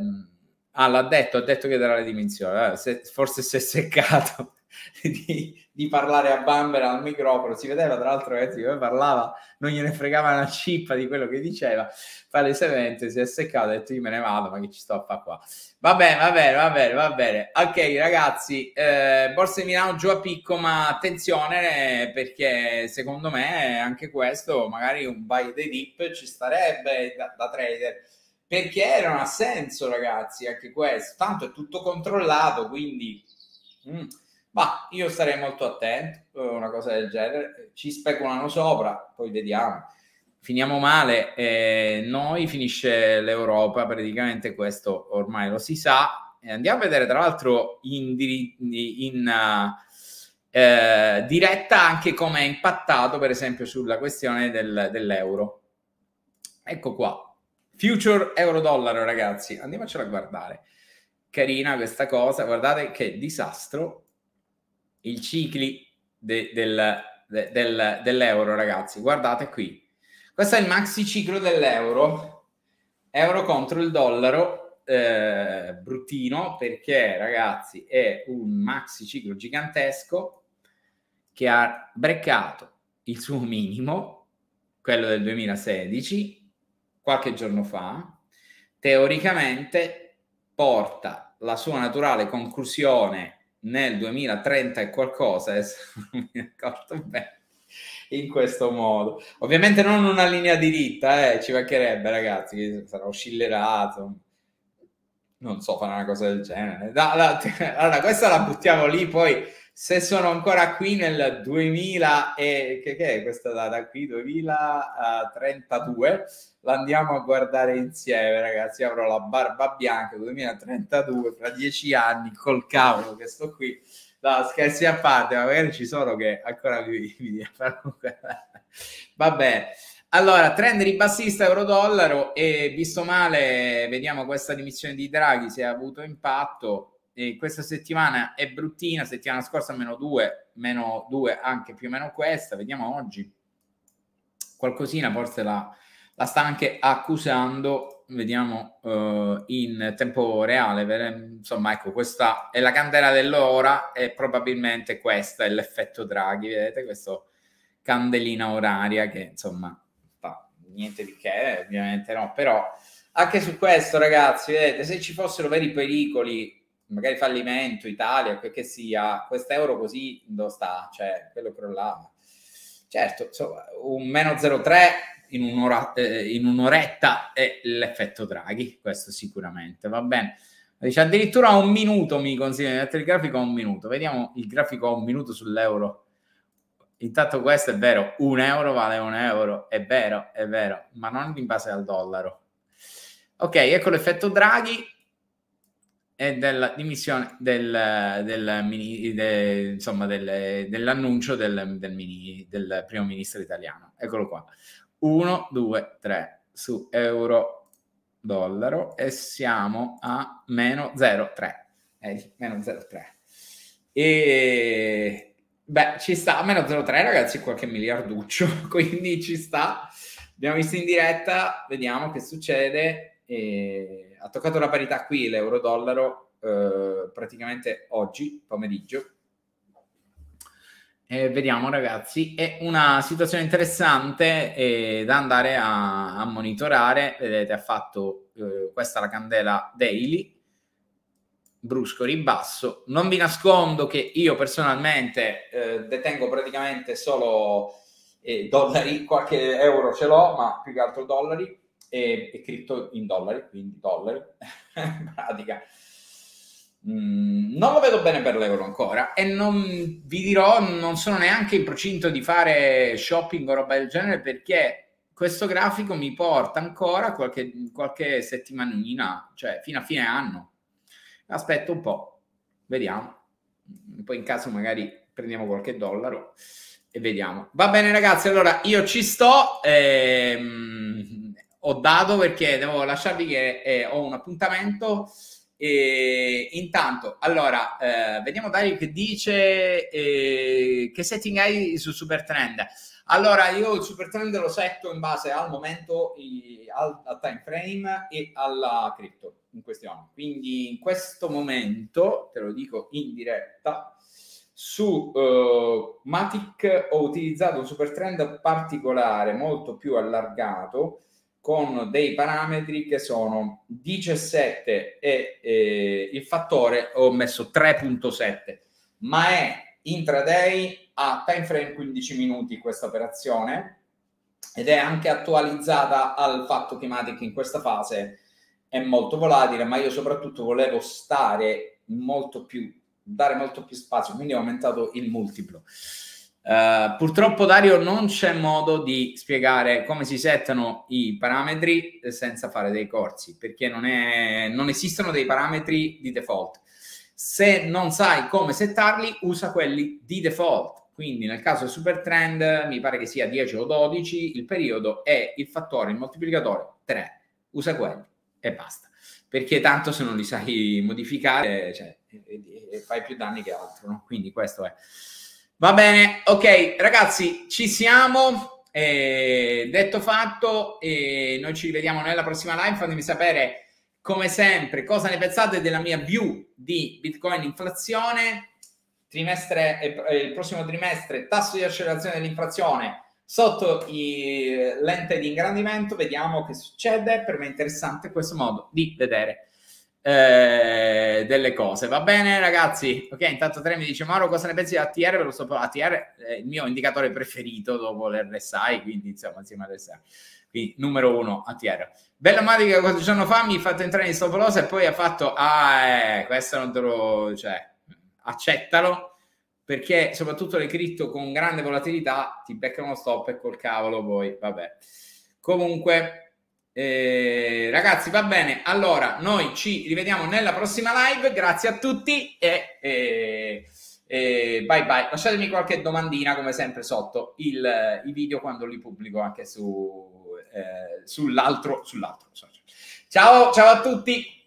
ah, l'ha detto, ha detto che darà le dimensioni, eh, se, forse si è seccato <laughs> di, di, parlare a Bambera al microfono, si vedeva tra l'altro che come parlava, non gliene fregava una cippa di quello che diceva, palesemente si è seccato, ha detto io me ne vado, ma che ci sto a fare qua. Va bene, va bene, va bene, va bene. Ok ragazzi, eh, Borsa di Milano giù a picco, ma attenzione perché secondo me anche questo, magari un buy dei dip ci starebbe da, da trader perché non ha senso ragazzi anche questo tanto è tutto controllato quindi mm, ma io starei molto attento a una cosa del genere. Ci speculano sopra, poi vediamo. Finiamo male, eh, noi finisce l'Europa, praticamente questo ormai lo si sa. E andiamo a vedere tra l'altro in, in uh, eh, diretta anche come è impattato per esempio sulla questione del, dell'euro. Ecco qua, future euro-dollaro ragazzi, andiamocelo a guardare. Carina questa cosa, guardate che disastro, i cicli de, del, de, del, dell'euro, ragazzi. Guardate qui. Questo è il maxi ciclo dell'euro. Euro contro il dollaro, eh, bruttino, perché, ragazzi, è un maxi ciclo gigantesco che ha breccato il suo minimo, quello del 2016, qualche giorno fa. Teoricamente porta la sua naturale conclusione nel 2030 e qualcosa, <laughs> adesso non mi ricordo bene, in questo modo. Ovviamente non una linea diritta, eh, ci mancherebbe ragazzi, sarà oscillerato, non so fare una cosa del genere. <laughs> Allora, questa la buttiamo lì, poi se sono ancora qui nel 2000 e che, che è questa data qui? 2032 la andiamo a guardare insieme ragazzi. Avrò la barba bianca 2032 fra dieci anni col cavolo che sto qui. No, scherzi a parte ma magari ci sono che ancora vi, vi fanno vabbè. Allora, trend ribassista euro-dollaro e visto male, vediamo questa dimissione di Draghi se ha avuto impatto. E questa settimana è bruttina, settimana scorsa meno 2, meno 2 anche più o meno questa. Vediamo oggi qualcosina, forse la, la sta anche accusando. Vediamo uh, in tempo reale. Insomma, ecco, questa è la candela dell'ora e probabilmente questa è l'effetto Draghi. Vedete, questo candelina oraria che insomma niente di che, ovviamente no, però anche su questo ragazzi, vedete, se ci fossero veri pericoli, magari fallimento, Italia, quel che sia, quest'euro così dove sta? Cioè, quello crollava. Certo, insomma, un meno 0,3 in, un'ora, eh, in un'oretta è l'effetto Draghi, questo sicuramente, va bene. Dice addirittura un minuto mi consiglia di mettere il grafico a un minuto. Vediamo il grafico a un minuto sull'euro Intanto questo è vero, un euro vale un euro, è vero, è vero, ma non in base al dollaro. Ok, ecco l'effetto Draghi e della dimissione del, del de, insomma, del, dell'annuncio del, del, mini, del primo ministro italiano. Eccolo qua. 1, 2, 3 su euro dollaro e siamo a meno 0,3. Eh, meno 0,3. E Beh, ci sta, a meno 0,3 ragazzi, qualche miliarduccio, <laughs> quindi ci sta. Abbiamo visto in diretta, vediamo che succede. E ha toccato la parità qui l'euro-dollaro eh, praticamente oggi, pomeriggio. E vediamo ragazzi, è una situazione interessante eh, da andare a, a, monitorare. Vedete, ha fatto eh, questa la candela daily brusco ribasso. Non vi nascondo che io personalmente eh, detengo praticamente solo eh, dollari, qualche euro ce l'ho, ma più che altro dollari e, e cripto in dollari, quindi dollari. <laughs> in pratica. Mm, non lo vedo bene per l'euro ancora e non vi dirò, non sono neanche in procinto di fare shopping o roba del genere perché questo grafico mi porta ancora qualche, qualche settimanina, cioè fino a fine anno aspetto un po', vediamo. Poi in caso magari prendiamo qualche dollaro e vediamo. Va bene ragazzi, allora io ci sto. Ehm, ho dato perché devo lasciarvi che eh, ho un appuntamento. E intanto, allora, eh, vediamo Dario che dice eh, che setting hai su Super Trend. Allora, io il super trend lo setto in base al momento, i, al, al, time frame e alla cripto in questione. Quindi in questo momento, te lo dico in diretta, su uh, Matic ho utilizzato un super trend particolare, molto più allargato, con dei parametri che sono 17 e eh, il fattore ho messo 3.7, ma è intraday a time frame 15 minuti questa operazione ed è anche attualizzata al fatto che in questa fase è molto volatile, ma io soprattutto volevo stare molto più, dare molto più spazio, quindi ho aumentato il multiplo. Uh, purtroppo Dario non c'è modo di spiegare come si settano i parametri senza fare dei corsi, perché non, è, non esistono dei parametri di default. Se non sai come settarli, usa quelli di default. Quindi nel caso super trend mi pare che sia 10 o 12, il periodo è il fattore, il moltiplicatore 3. Usa quelli e basta. Perché tanto se non li sai modificare, cioè, fai più danni che altro. No? Quindi questo è. Va bene, ok ragazzi, ci siamo. Eh, detto fatto, eh, noi ci rivediamo nella prossima live. Fatemi sapere come sempre, cosa ne pensate della mia view di Bitcoin inflazione? Trimestre, eh, il prossimo trimestre, tasso di accelerazione dell'inflazione sotto i lente di ingrandimento, vediamo che succede. Per me è interessante questo modo di vedere eh, delle cose. Va bene, ragazzi? Ok, intanto Tre mi dice: Mauro, cosa ne pensi di ATR? Ve lo so, ATR è il mio indicatore preferito dopo l'RSI, quindi insomma, insieme all'RSI. Quindi, numero uno, ATR. Bella Matica qualche giorno fa mi ha fatto entrare in stop e poi ha fatto: Ah, eh, questo non te lo. cioè, accettalo perché soprattutto le cripto con grande volatilità ti beccano stop e col cavolo poi, vabbè. Comunque, eh, ragazzi, va bene. Allora, noi ci rivediamo nella prossima live. Grazie a tutti e, e, e bye bye. Lasciatemi qualche domandina, come sempre, sotto il, i video quando li pubblico anche su, eh, sull'altro, sull'altro. Ciao, ciao a tutti.